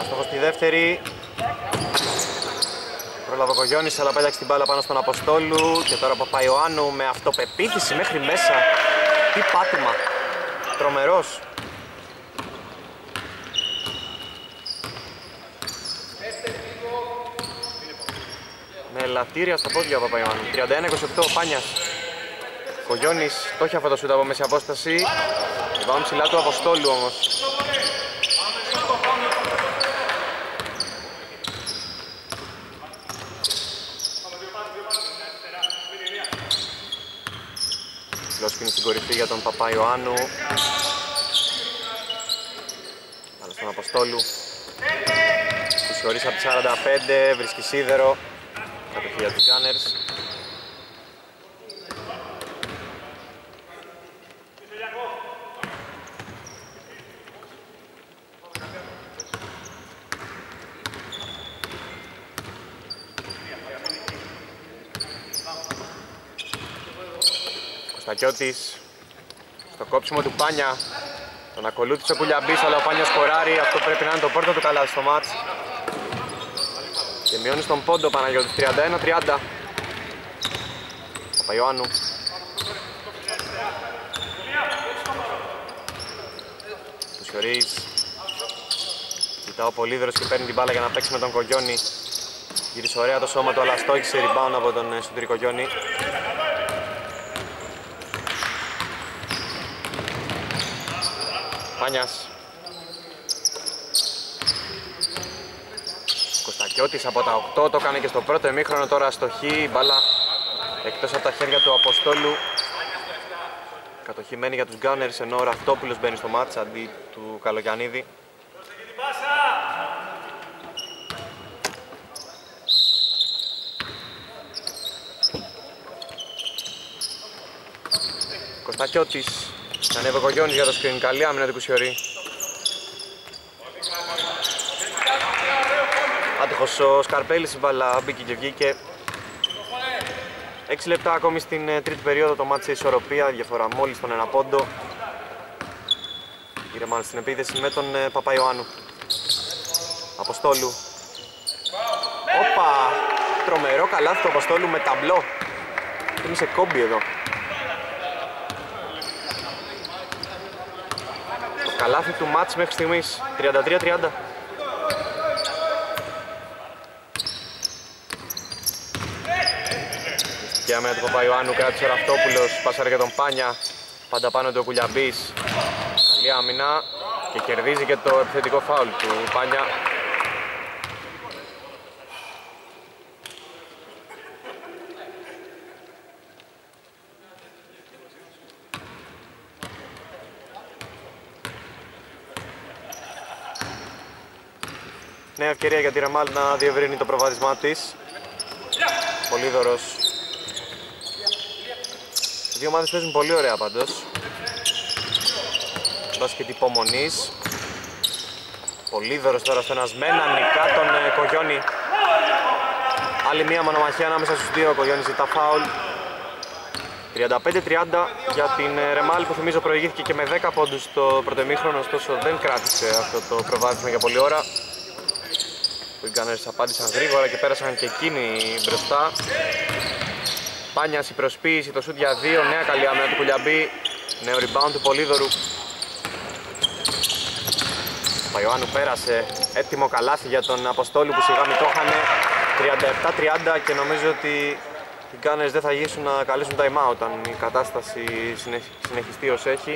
Αστόχος στη δεύτερη. Πρόλαβε ο Κογιώνης, αλλά πέταξε την μπάλα πάνω στον Αποστόλου. Και τώρα ο Παπαϊωάννου με αυτοπεποίθηση μέχρι μέσα. Τι πάτημα. Τρομερός. Με ελαττήρια στα πόδια ο Παπαϊωάννου. 31-28 ο Πάνιας. Κογιώνης το έχει αυτό το σούτ από μέση απόσταση. Πάμε ψηλά του Αποστόλου όμως. Λόσκινη στην κορυφή για τον Παπά Ιωάννου. Άλλο στον Αποστόλου. Τους από τη 45, βρίσκει σίδερο. Κατοχή για τους Gunners. Κωστακιώτης στο κόψιμο του Πάνια. Τον ακολούθησε ο Κουλιαμπής αλλά ο Πάνιος σκοράρει αυτό πρέπει να είναι το πόρτο του καλά στο μάτς. Και μειώνει στον πόντο Παναγιώτης. 31-30 Παπαϊωάννου Τουσιωρίς Κοιτά ο Πολύδρος και παίρνει την μπάλα για να παίξει με τον Κογιόνι Γύρισε ωραία το σώμα του αλλά στόχισε rebound από τον ε, Σωτήρη Κογιόνι Πάνιας Κωστακιώτης από τα 8 το κάνει και στο πρώτο εμίχρονο τώρα στοχή μπάλα εκτός από τα χέρια του Αποστόλου. Κατοχημένη για τους Gunners ενώ ο Ραυτόπουλος μπαίνει στο μάτς αντί του Καλογιαννίδη Κωστακιώτης Ανέβη ο Κογιώνης για το screen. Καλή άμυνα του Κουσιωρή. Άτυχος ο Σκαρπέλης η μπαλά μπήκε και βγήκε. 6 λεπτά ακόμη στην ε, τρίτη περίοδο το μάτι σε ισορροπία, διαφορά μόλις τον ένα πόντο. Κύριε μάλλον στην επίδεση με τον ε, Παπαϊωάννου. Αποστόλου. Όπα! Τρομερό καλάθι του Αποστόλου με ταμπλό. Είναι σε κόμπι εδώ. Καλάθι του μάτς μέχρι στιγμής. 33-30 Και άμενα του Παπαϊωάννου κράτησε ο Ραυτόπουλος Πάσαρε για τον Πάνια. Πάντα πάνω του ο Κουλιαμπής. Καλή άμυνα Και κερδίζει και το επιθετικό φάουλ του Πάνια Νέα ευκαιρία για τη Ρεμάλ να διευρύνει το προβάδισμά της. Πολύδωρος. δύο ομάδες παίζουν πολύ ωραία πάντως. Μπάσκετ υπομονής. Πολύδωρος τώρα στον Ασμένα, νικά τον ε, Κογιόνι. Άλλη μία μονομαχία ανάμεσα στους δύο, ο Κογιόνι ζητά φάουλ. 35-30 για την ε, Ρεμάλ που θυμίζω προηγήθηκε και με 10 πόντους στο πρωτεμήχρονο, ωστόσο δεν κράτησε αυτό το προβάδισμα για πολλή ώρα. Οι Gunners απάντησαν γρήγορα και πέρασαν και εκείνοι μπροστά. Πάνιας η προσποίηση, το σούτ για 2, νέα καλή άμυνα του Κουλιαμπή, νέο rebound του Πολύδωρου. Παϊωάννου πέρασε, έτοιμο καλάθι για τον Αποστόλου που σιγά μην το είχανε. 37-30 και νομίζω ότι οι Gunners δεν θα γυρίσουν να καλέσουν time out αν η κατάσταση συνεχιστεί ως έχει.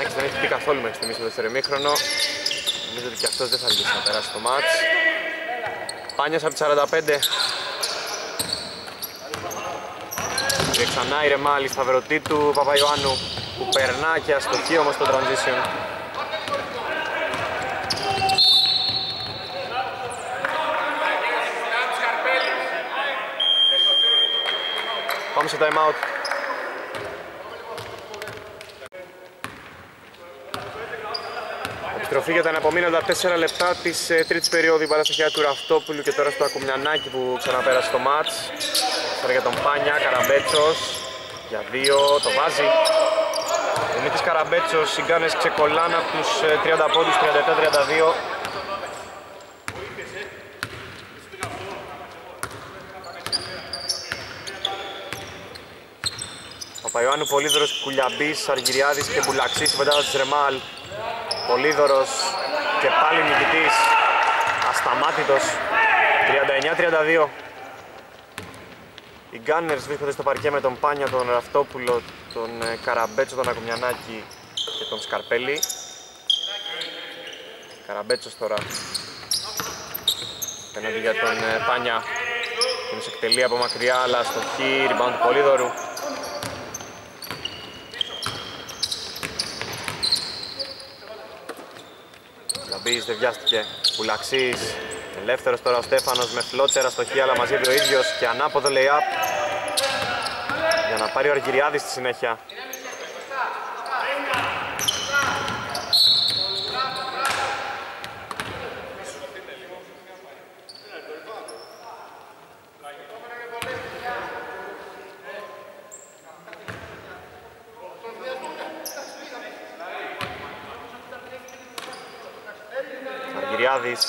Κουμιανάκης δεν έχεις πει καθόλου μέχρι στιγμής στο δεύτερο ημίχρονο. Νομίζω ότι και αυτός δεν θα αργήσει να περάσει το μάτς. Πάνιας από 45. Και ξανά η Ρεμάλη σταυρωτή του Παπαϊωάννου που περνά και αστοχεί όμως το transition. Πάμε σε time out. Επιστροφή για τα αναπομείνοντα 4 λεπτά της ε, τρίτης περίοδου η παραστοχιά του Ραφτόπουλου και τώρα στο Ακουμιανάκι που ξαναπέρασε το μάτς. Τώρα για τον Πάνια, Καραμπέτσος για δύο, το βάζει. Ο Μίκης Καραμπέτσος, οι Γκάνες ξεκολλάνε από τους 30 ε, πόντους, 37-32. Παπαϊωάννου, Πολύδωρος, Κουλιαμπής, Αργυριάδης και Μπουλαξής, πεντάδα της Ρεμάλ. Πολύδωρος και πάλι νικητής, ασταμάτητος, 39-32. Οι Gunners βρίσκονται στο παρκέ με τον Πάνια, τον Ραφτόπουλο, τον ε, Καραμπέτσο, τον Ακουμιανάκη και τον Σκαρπέλη. Καραμπέτσος τώρα Πέναντι για τον ε, Πάνια Τον εκτελεί από μακριά αλλά στο χει, rebound του Πολύδωρου Λαμπής δεν βιάστηκε, Πουλαξής Ελεύθερος τώρα ο Στέφανος με φλότσερα στο χ αλλά μαζεύει ο ίδιος και ανάποδο lay-up για να πάρει ο Αργυριάδης στη συνέχεια. Αργυριάδης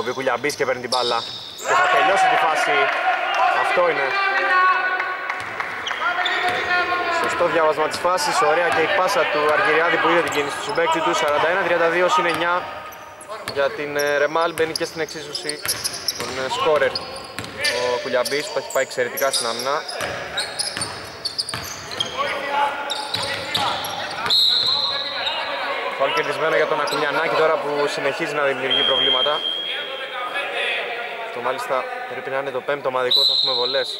Κοβεί Κουλιαμπής και παίρνει την μπάλα. Και θα τελειώσει τη φάση. Αυτό είναι. Σωστό διάβασμα της φάσης. Ωραία και η πάσα του Αργυριάδη που είδε την κίνηση του συμπέκτη του. 41-32 συν 9 για την ε, Ρεμάλ. Μπαίνει και στην εξίσωση τον ε, σκόρερ. Ο Κουλιαμπής που έχει πάει εξαιρετικά στην άμυνα. Φαλ κερδισμένο για τον Ακουνιανάκη τώρα που συνεχίζει να δημιουργεί προβλήματα το μάλιστα πρέπει να είναι το πέμπτο ομαδικό, θα έχουμε βολές.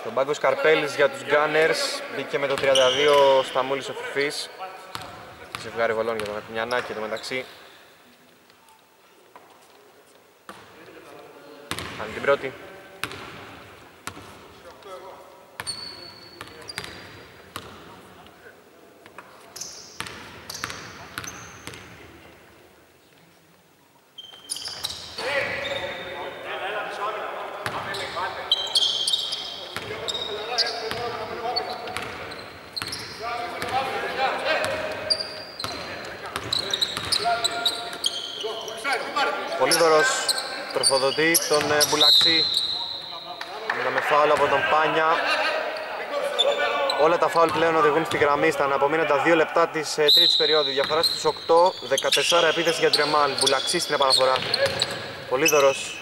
Στον πάγκο Σκαρπέλης για τους Gunners μπήκε με το 32 στα μόλις ο Φιφής. Ζευγάρι βολών για τον Ακουνιανάκη το μεταξύ. Αν την πρώτη. Τροφοδοτεί τον ε, Μπουλαξή με φάουλ από τον Πάνια Όλα τα φάουλ πλέον οδηγούν στη γραμμή στα αναπομείνοντα 2 λεπτά της ε, τρίτης περίοδου. Διαφορά στους 8, 14 επίθεση για Τρεμάλ. Μπουλαξή στην επαναφορά. Πολύδωρος.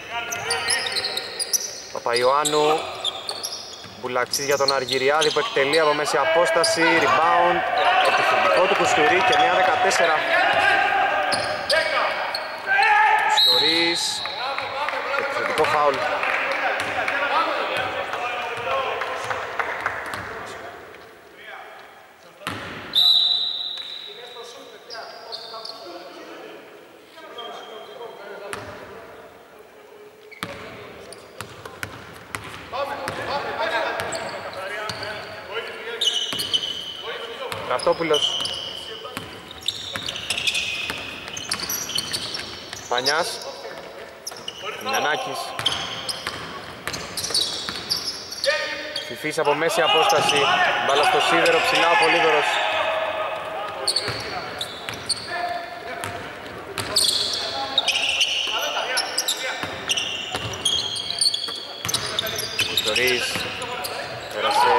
Παπαϊωάννου. Μπουλαξής για τον Αργυριάδη που εκτελεί από μέση απόσταση. Rebound. Επιθετικό του Κουστουρί και 9-14. Επιθετικό φάουλ. Καρτόπουλος Μανιάς Φιφής από μέση απόσταση. Μπάλα στο σίδερο, ψηλά ο Πολύδωρος. Κουστορής. Πέρασε.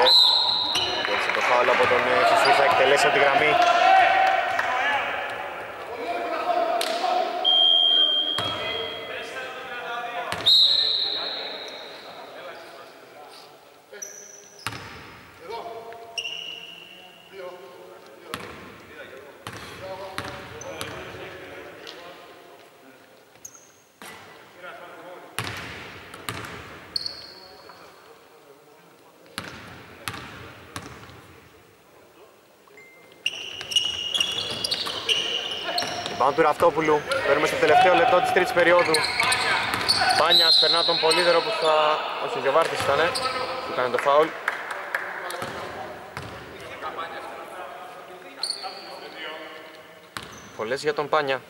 Έτσι το φάουλ από τον ε, Φιφή θα εκτελέσει από τη γραμμή. Πάνω του Ραυτόπουλου. Παίρνουμε στο τελευταίο λεπτό της τρίτης περίοδου. Πάνιας περνά τον Πολύδερο που θα... Όχι, ο Διαβάρτης ήταν, που κάνει το φάουλ. Πολλές για τον Πάνια.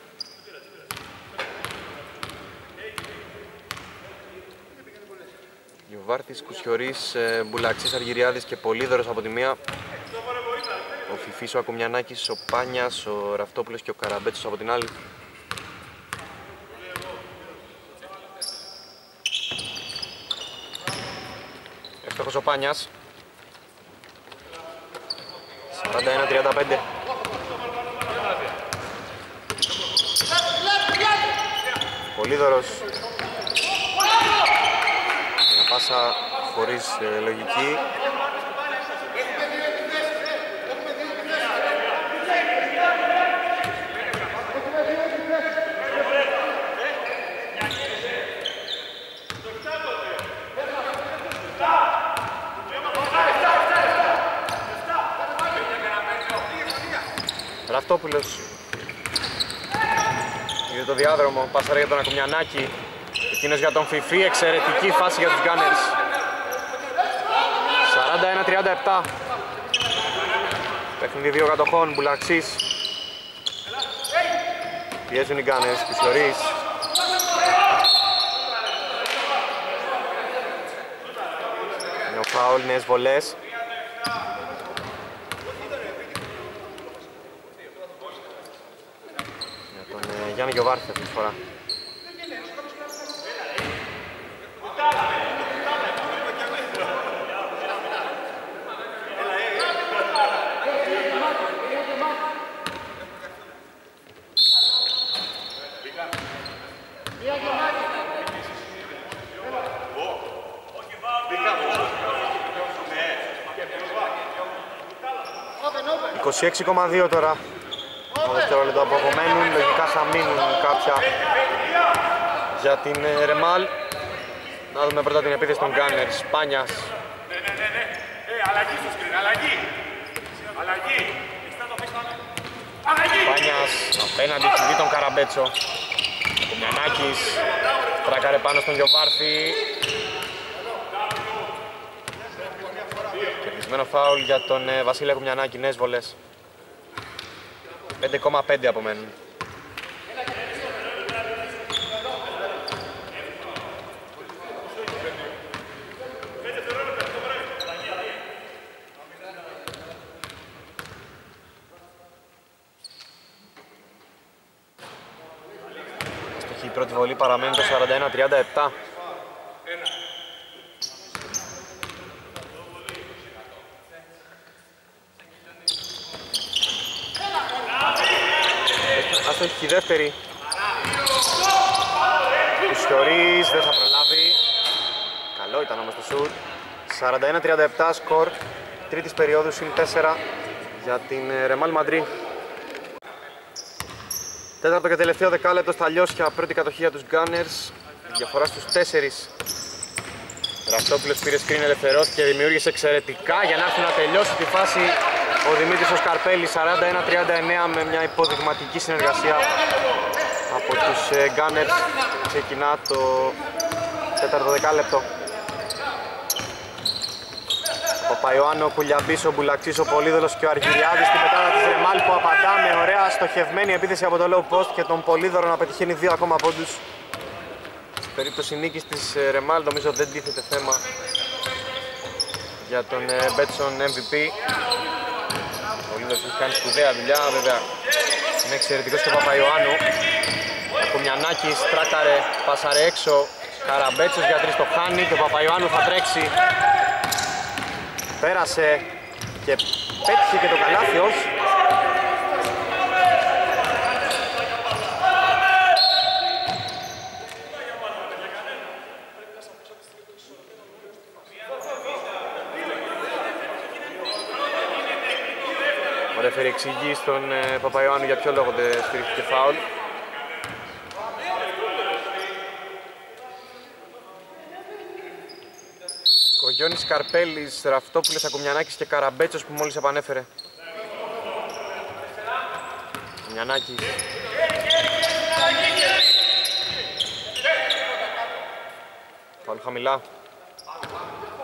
Γιωβάρτης, Κουσιορής, ε, Μπουλαξής, Αργυριάδης και Πολύδωρος από τη μία. Ο Φιφής, ο Ακουμιανάκης, ο Πάνιας, ο Ραυτόπουλος και ο Καραμπέτσος από την άλλη. Εύστοχος ο Πάνιας. 41-35. Πολύδωρος. Μια πάσα χωρίς ε, λογική. Ραυτόπουλος Είδε το διάδρομο, πάσαρα για τον Ακουμιανάκη. Εκείνος για τον Φιφί, εξαιρετική φάση για τους Gunners. 41-37 Παιχνίδι δύο κατοχών, Μπουλαξής. Πιέζουν οι Gunners, Πισιορής Είναι ο φάουλ, νέες βολές Για τον ε, Γιάννη Γιωβάρθη αυτή τη φορά. «26,2 τώρα το δευτερόλεπτο που απομένουν, λογικά θα μείνουν κάποια για την ε, Ρεμάλ. Να δούμε πρώτα την επίθεση των Gunners, Πάνιας. Ναι, ναι, ναι, ναι. Ε, αλλαγή στο σκριν, αλλαγή. Αλλαγή. Αλλαγή. Πάνιας απέναντι έχει δει τον Καραμπέτσο. Κουμιανάκης τράκαρε πάνω στον Γιωβάρθη. Κερδισμένο φάουλ για τον ε, Βασίλη Κουμιανάκη, νέες βολές. 5,5 απομένουν. Αστοχή η πρώτη βολή παραμένει το 41-37. Η δεύτερη. Κουστορής δεν θα προλάβει. Καλό ήταν όμως το σουτ. 41-37 σκορ. Τρίτης περίοδου συν 4 για την ε, Ρεμάλ Μαντρί. Τέταρτο και τελευταίο δεκάλεπτο στα Λιώσια, πρώτη κατοχή για τους Gunners. Διαφορά στους 4. Ραστόπουλος πήρε σκριν ελευθερώθηκε, δημιούργησε εξαιρετικά για να έρθει να τελειώσει τη φάση ο Δημήτρης ο Σκαρπέλης 41-39 με μια υποδειγματική συνεργασία από τους ε, Gunners. Ξεκινά το τέταρτο δεκάλεπτο. Ο Παπαϊωάννου, ο Κουλιαμπής, ο Μπουλαξής, ο Πολύδωλος και ο Αργυριάδης στην πετάδα της Ρεμάλ που απαντά με ωραία στοχευμένη επίθεση από το low post και τον Πολύδωρο να πετυχαίνει δύο ακόμα πόντους. Στην περίπτωση νίκης της ε, Ρεμάλ νομίζω δεν τίθεται θέμα για τον ε, Μπέτσον MVP. Ο Πολύδωρος έχει κάνει σπουδαία δουλειά, βέβαια είναι εξαιρετικός και ο Παπαϊωάννου. Ο Κουμιανάκης τράκαρε, πάσαρε έξω, Καραμπέτσος για τρεις το χάνει και ο Παπαϊωάννου θα τρέξει Πέρασε και πέτυχε και το καλάθι όχι. Ο ρεφερή εξηγεί στον ε, Παπαϊωάννου για ποιο λόγο δεν στηρίχθηκε φάουλ. Κογιώνης Καρπέλης, Ραφτόπουλος Ακουμιανάκης και Καραμπέτσος που μόλις επανέφερε. Ακουμιανάκης. Πάλι χαμηλά.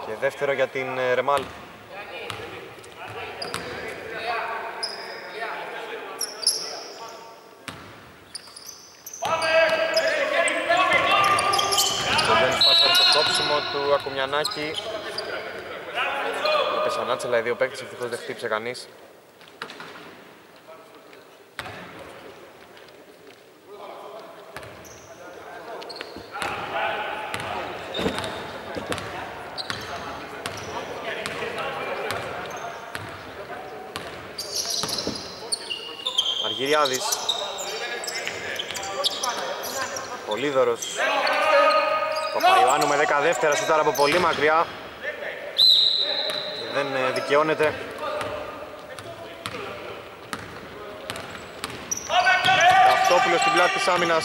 Και δεύτερο για την ε, Ρεμάλ. το κόψιμο του Ακουμιανάκη. Πεσανάτσελα οι δύο παίκτες, ευτυχώς δεν χτύπησε κανείς. Αργυριάδης Πολύδωρος Παπαϊωάννου με 10 δεύτερα σουτάρα από πολύ μακριά. Δεν ε, δικαιώνεται. Καυτόπουλος στην πλάτη της άμυνας.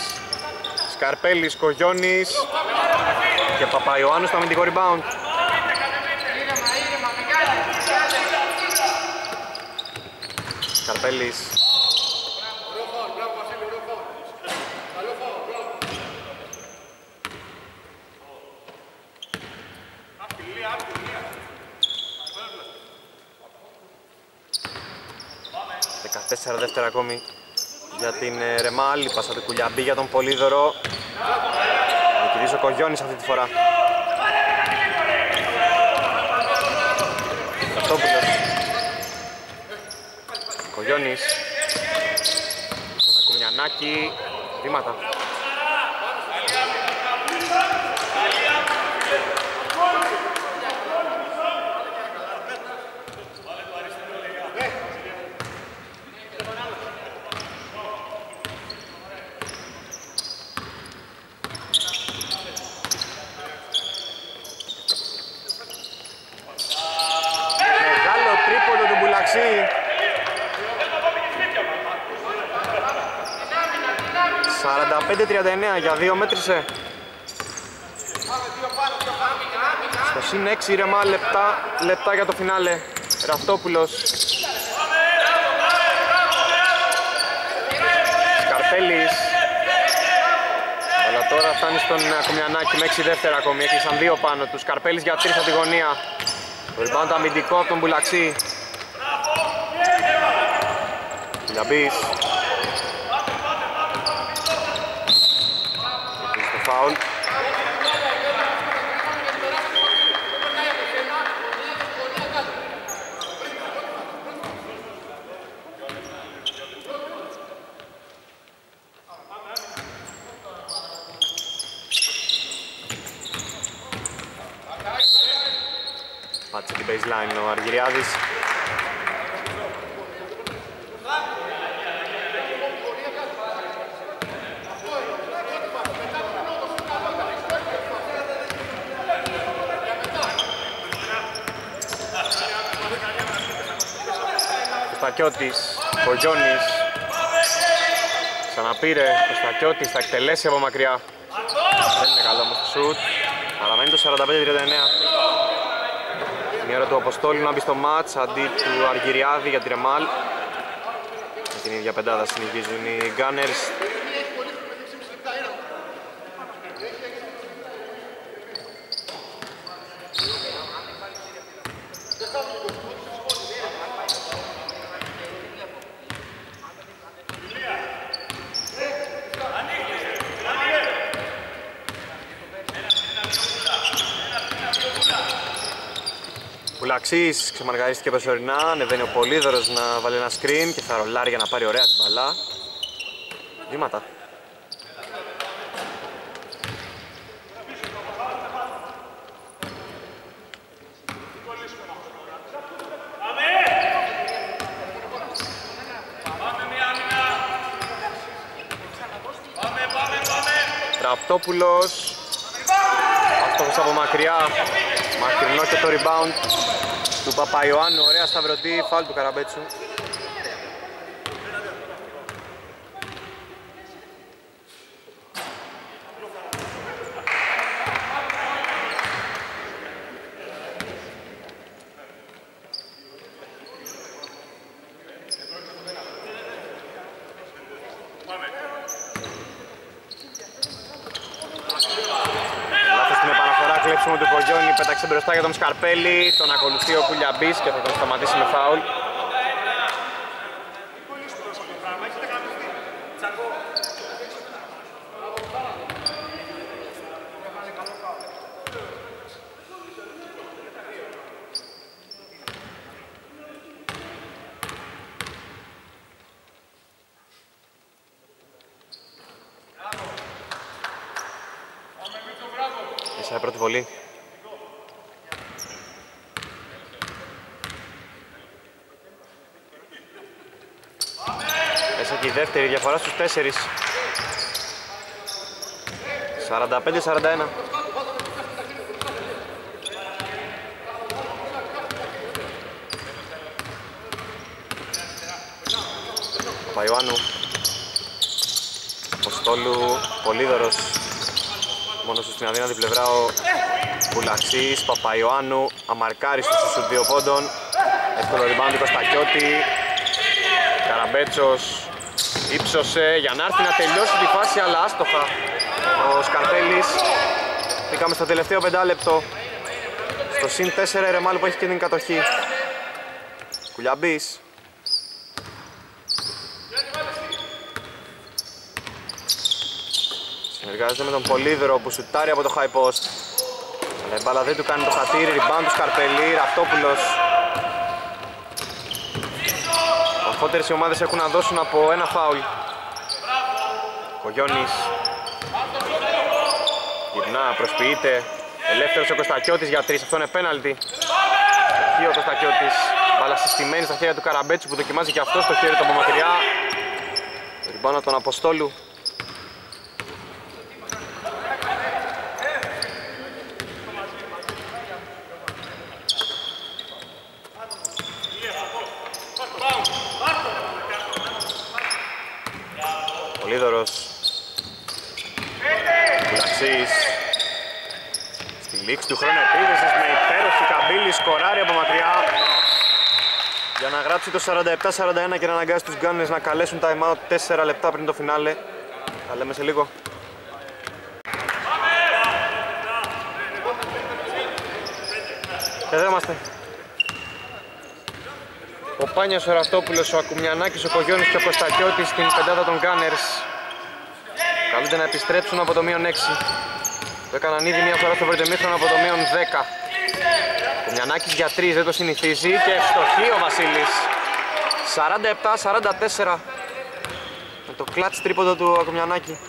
Σκαρπέλης, Κογιώνης και Παπαϊωάννου στο αμυντικό rebound. Σκαρπέλης Τέσσερα δεύτερα ακόμη για την ε, Ρεμάλ, πάσα του Κουλιαμπή για τον Πολύδωρο. Νικητής ο Κογιώνης αυτή τη φορά. Καρτόπουλος. Κογιώνης. Τον Ακουμιανάκη. Βήματα. Μεγάλο τρίποντο του Μπουλαξή. «45-39» για δύο μέτρησε. Στο συν 6 ρεμά λεπτά, λεπτά για το φινάλε. Ραφτόπουλος. Σκαρπέλης. Αλλά τώρα φτάνει στον Ακουμιανάκη με 6 δεύτερα ακόμη. Έκλεισαν δύο πάνω τους. Σκαρπέλης για 3 από τη γωνία. Το rebound αμυντικό από τον Μπουλαξή. Λιαμπής. Επίσης το φάουλ. Πάτησε την baseline ο Αργυριάδης. Κωστακιώτης, Κογιώνης Ξαναπήρε, Κωστακιώτης θα εκτελέσει από μακριά. Δεν είναι καλό όμως το σουτ. Παραμένει το 45-39 Είναι η ώρα του Αποστόλου να μπει στο μάτς αντί του Αργυριάδη για τη Ρεμάλ. Με την ίδια πεντάδα συνεχίζουν οι Gunners Πουλαξής ξεμαργαρίστηκε προσωρινά, ανεβαίνει ο Πολύδωρος να βάλει ένα screen και θα ρολάρει για να πάρει ωραία την μπαλά. Βήματα. Ραφτόπουλος Αυτός από μακριά Μακρινό και το rebound του Παπαϊωάννου Ωραία σταυρωτή, φάλ του Καραμπέτσου πέταξε μπροστά για τον Σκαρπέλη, τον ακολουθεί ο Κουλιαμπής και θα τον σταματήσει με φάουλ. Είσαι πρώτη βολή. η δεύτερη διαφορά στους 4 45-41 Παϊωάννου. Αποστόλου Πολύδωρος. Μόνος στην αδύνατη πλευρά ο Πουλαξής Παπαϊωάννου Αμαρκάριστος στους δύο πόντων. Εύκολο ριμπάντι Κωστακιώτη. Καραμπέτσος Ήψωσε για να έρθει να τελειώσει τη φάση αλλά άστοχα. Ο Σκαρπέλης Πήγαμε στο τελευταίο πεντάλεπτο. Στο συν 4 Ρεμάλ που έχει και την κατοχή. Κουλιαμπής. Συνεργάζεται με τον Πολύδρο που σουτάρει από το high post. Αλλά η μπάλα δεν του κάνει το χατήρι, rebound του Σκαρπελή, Ραυτόπουλος Ορθότερες οι ομάδες έχουν να δώσουν από ένα φάουλ. Κογιώνης γυρνά, προσποιείται. Ελεύθερος ο Κωστακιώτης για τρεις, αυτό είναι πέναλτι. Εκεί ο Κωστακιώτης, μπάλα συστημένη στα χέρια του Καραμπέτσου που δοκιμάζει και αυτό στο χέρι του από μακριά. Ριμπάνω τον Αποστόλου. Πολύδωρος Κουλαξής Στη λήξη του χρόνου επίδεσης με υπέροχη καμπύλη σκοράρει από μακριά για να γράψει το 47-41 και να αναγκάσει τους Gunners να καλέσουν time out 4 λεπτά πριν το φινάλε. Θα λέμε σε λίγο. Εδώ είμαστε. Ο Πάνιος ο Ραστόπουλος, ο Ακουμιανάκης, ο Κογιώνης και ο Κωστακιώτης στην πεντάδα των Gunners. Καλούνται να επιστρέψουν από το μείον 6 το έκαναν ήδη μια φορά στο βρετεμίχρονο από το μείον 10 ο Μιανάκης για 3 δεν το συνηθίζει. Και ευστοχεί ο Βασίλης 47-44 με το κλάτς τρίποντο του Ακουμιανάκη.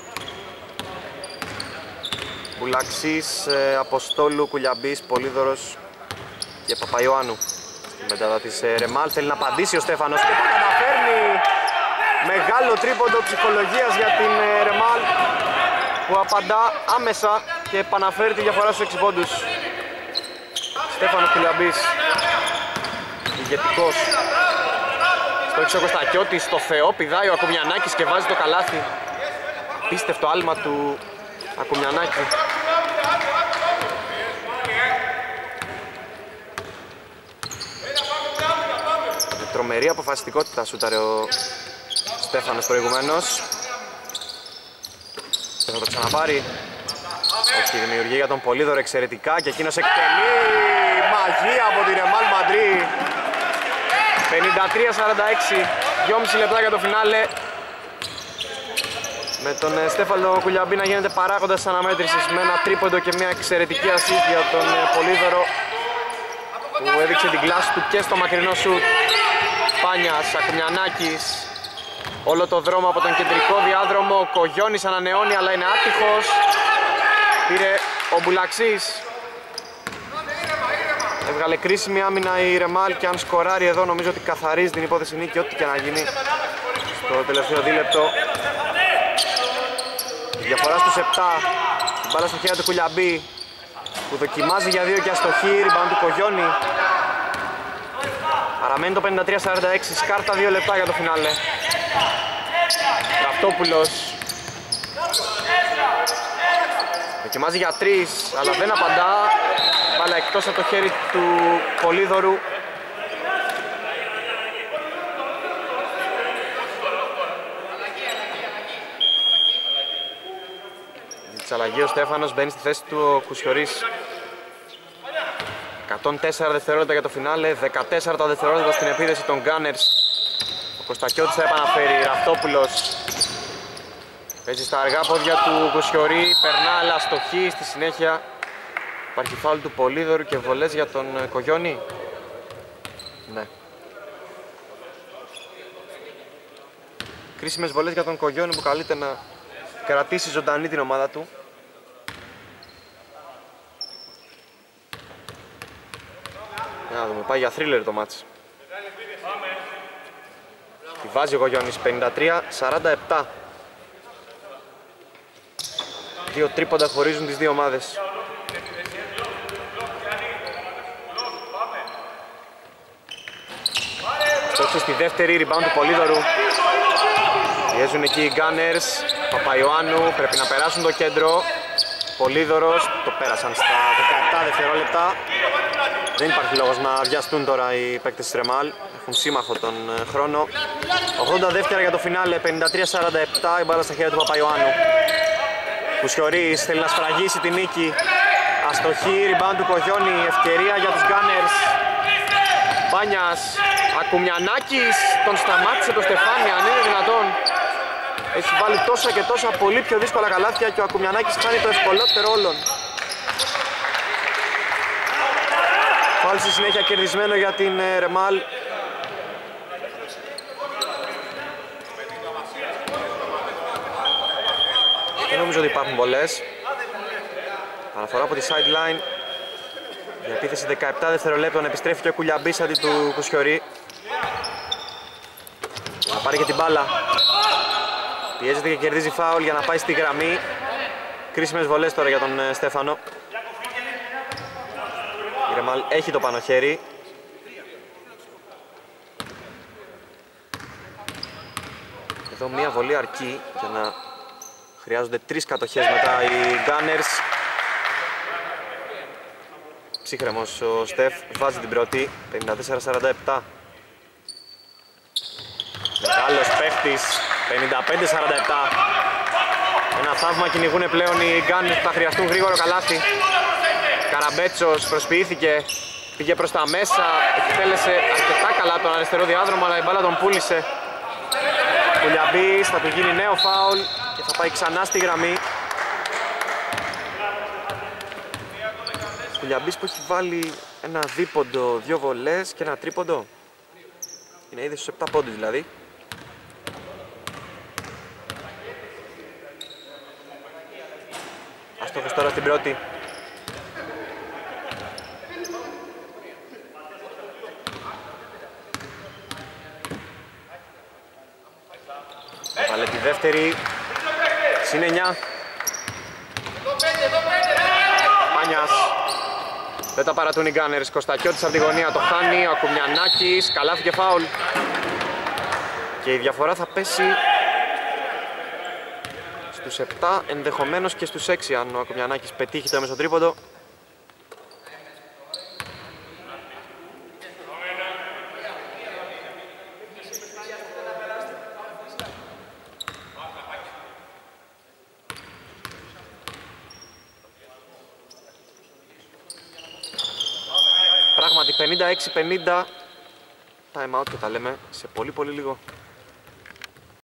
Μπουλαξής, ε, Αποστόλου, Κουλιαμπής, Πολύδωρος και Παπαϊωάννου. Στην πεντάδα της ε, Ρεμάλ. Θέλει να απαντήσει ο Στέφανος και καταφέρνει. Μεγάλο τρίποντο ψυχολογίας για την ε, Ρεμάλ που απαντά άμεσα και επαναφέρει τη διαφορά στους 6 πόντους. Στέφανος Κουλιαμπής. Ηγετικός στο έξω Κωστακιώτης, στο Θεό πηδάει ο Ακουμιανάκης και βάζει το καλάθι. Πίστευτο άλμα του Ακουμιανάκη. Τρομερή αποφασιστικότητα σούταρε ο Στέφανος προηγουμένως. Και θα το ξαναπάρει. Όχι δημιουργεί για τον Πολύδωρο εξαιρετικά και εκείνος εκτελεί μαγεία από την Ρεμάλ Μαντρί 53-46 2,5 λεπτά για το φινάλε με τον ε, Στέφανο Κουλιαμπή να γίνεται παράγοντας της αναμέτρησης με ένα τρίποντο και μια εξαιρετική ασίστ για τον ε, Πολύδωρο που έδειξε την κλάση του και στο μακρινό σουτ. Πάνιας, Ακουμιανάκης, όλο το δρόμο από τον κεντρικό διάδρομο. Ο Κογιώνης ανανεώνει αλλά είναι άτυχος. Πήρε ο Μπουλαξής. Έβγαλε κρίσιμη άμυνα η Ρεμάλ και αν σκοράρει εδώ νομίζω ότι καθαρίζει την υπόθεση νίκη ό,τι και να γίνει στο τελευταίο δίλεπτο. Η διαφορά στους 7. Η μπάλα στο χέρι του Κουλιαμπή που δοκιμάζει για δύο και αστοχή. Ριμπάν του Κογιώνη. Παραμένει το 53-46. Σκάρτα δύο λεπτά για το φινάλε. Ραφτόπουλος Δοκιμάζει για τρεις, αλλά δεν απαντά. Μπάλα εκτός από το χέρι του Πολύδωρου. Τσαλαγή ο Στέφανος μπαίνει στη θέση του ο Κουσιορής. 104 δευτερόλεπτα για το φινάλε, 14 τα δευτερόλεπτα στην επίδεση των Gunners. Ο Κωστακιώτης θα επαναφέρει, Ραφτόπουλος Παίζει στα αργά πόδια του Κουσιορή, περνά αλλά στοχή στη συνέχεια. Υπάρχει φάουλ του Πολύδωρου και βολές για τον ε, Κογιόνι. Ναι. Κρίσιμες βολές για τον Κογιόνι που καλείται να κρατήσει ζωντανή την ομάδα του. Να δούμε, πάει για θρίλερ το μάτς. Τη βάζει ο Κογιόνις 53-47. Δύο τρίποντα χωρίζουν τις δύο ομάδες. Στόχισε στη δεύτερη rebound του Πολύδωρου. Πιέζουν εκεί οι Gunners. Παπαϊωάννου πρέπει να περάσουν το κέντρο. Πολύδωρος το πέρασαν στα 17 δευτερόλεπτα. Δεν υπάρχει λόγος να βιαστούν τώρα οι παίκτες της Ρεμάλ. Έχουν σύμμαχο τον ε, χρόνο. 80 δεύτερα για το φινάλε, 53-47 η μπάλα στα χέρια του Παπαϊωάννου. Κουσιωρίς θέλει να σφραγίσει την νίκη. Αστοχή, rebound του Κογιόνι, ευκαιρία για τους Gunners. Πάνιας, Ακουμιανάκης, τον σταμάτησε το Στεφάνι, αν είναι δυνατόν. Έχει βάλει τόσα και τόσα πολύ πιο δύσκολα καλάθια και ο Ακουμιανάκης κάνει το ευκολότερο όλων. Πάλι στη συνέχεια κερδισμένο για την ε, Ρεμάλ Δεν νομίζω ότι υπάρχουν πολλές. Αναφορά από τη sideline. Η επίθεση 17 δευτερολέπτων επιστρέφει και ο Κουλιαμπής αντί του Κουσιορή. Να πάρει και την μπάλα. Πιέζεται και κερδίζει φάουλ για να πάει στη γραμμή. Κρίσιμες βολές τώρα για τον ε, Στέφανο. Η Ρεμάλ έχει το πάνω χέρι. Εδώ μία βολή αρκεί για να Χρειάζονται τρεις κατοχές μετά οι Gunners. Ψύχρεμος ο Στεφ βάζει την πρώτη, 54-47. Παίχτης, 55-47. Ένα θαύμα κυνηγούν πλέον οι Gunners που θα χρειαστούν γρήγορο καλάθι. Καραμπέτσος προσποιήθηκε, πήγε προς τα μέσα, εκτέλεσε αρκετά καλά τον αριστερό διάδρομο αλλά η μπάλα τον πούλησε. Κουλιαμπής θα του γίνει νέο φάουλ και θα πάει ξανά στη γραμμή. Κουλιαμπής που έχει βάλει ένα δίποντο, δύο βολές και ένα τρίποντο. Είναι ήδη στους 7 πόντους δηλαδή. Τώρα στην πρώτη. Βάλε τη δεύτερη. Συν 9. Πάνιας. Δεν τα παρατούν οι Γκάνερς. Κωστακιώτης από τη γωνία το χάνει. Ο Ακουμιανάκης. Καλάφι και φάουλ. Και η διαφορά θα πέσει στους 7, ενδεχομένως και στους 6 αν ο Ακουμιανάκης πετύχει το μεσοτρίποντο. Πράγματι 56-50 time out και τα λέμε σε πολύ πολύ λίγο.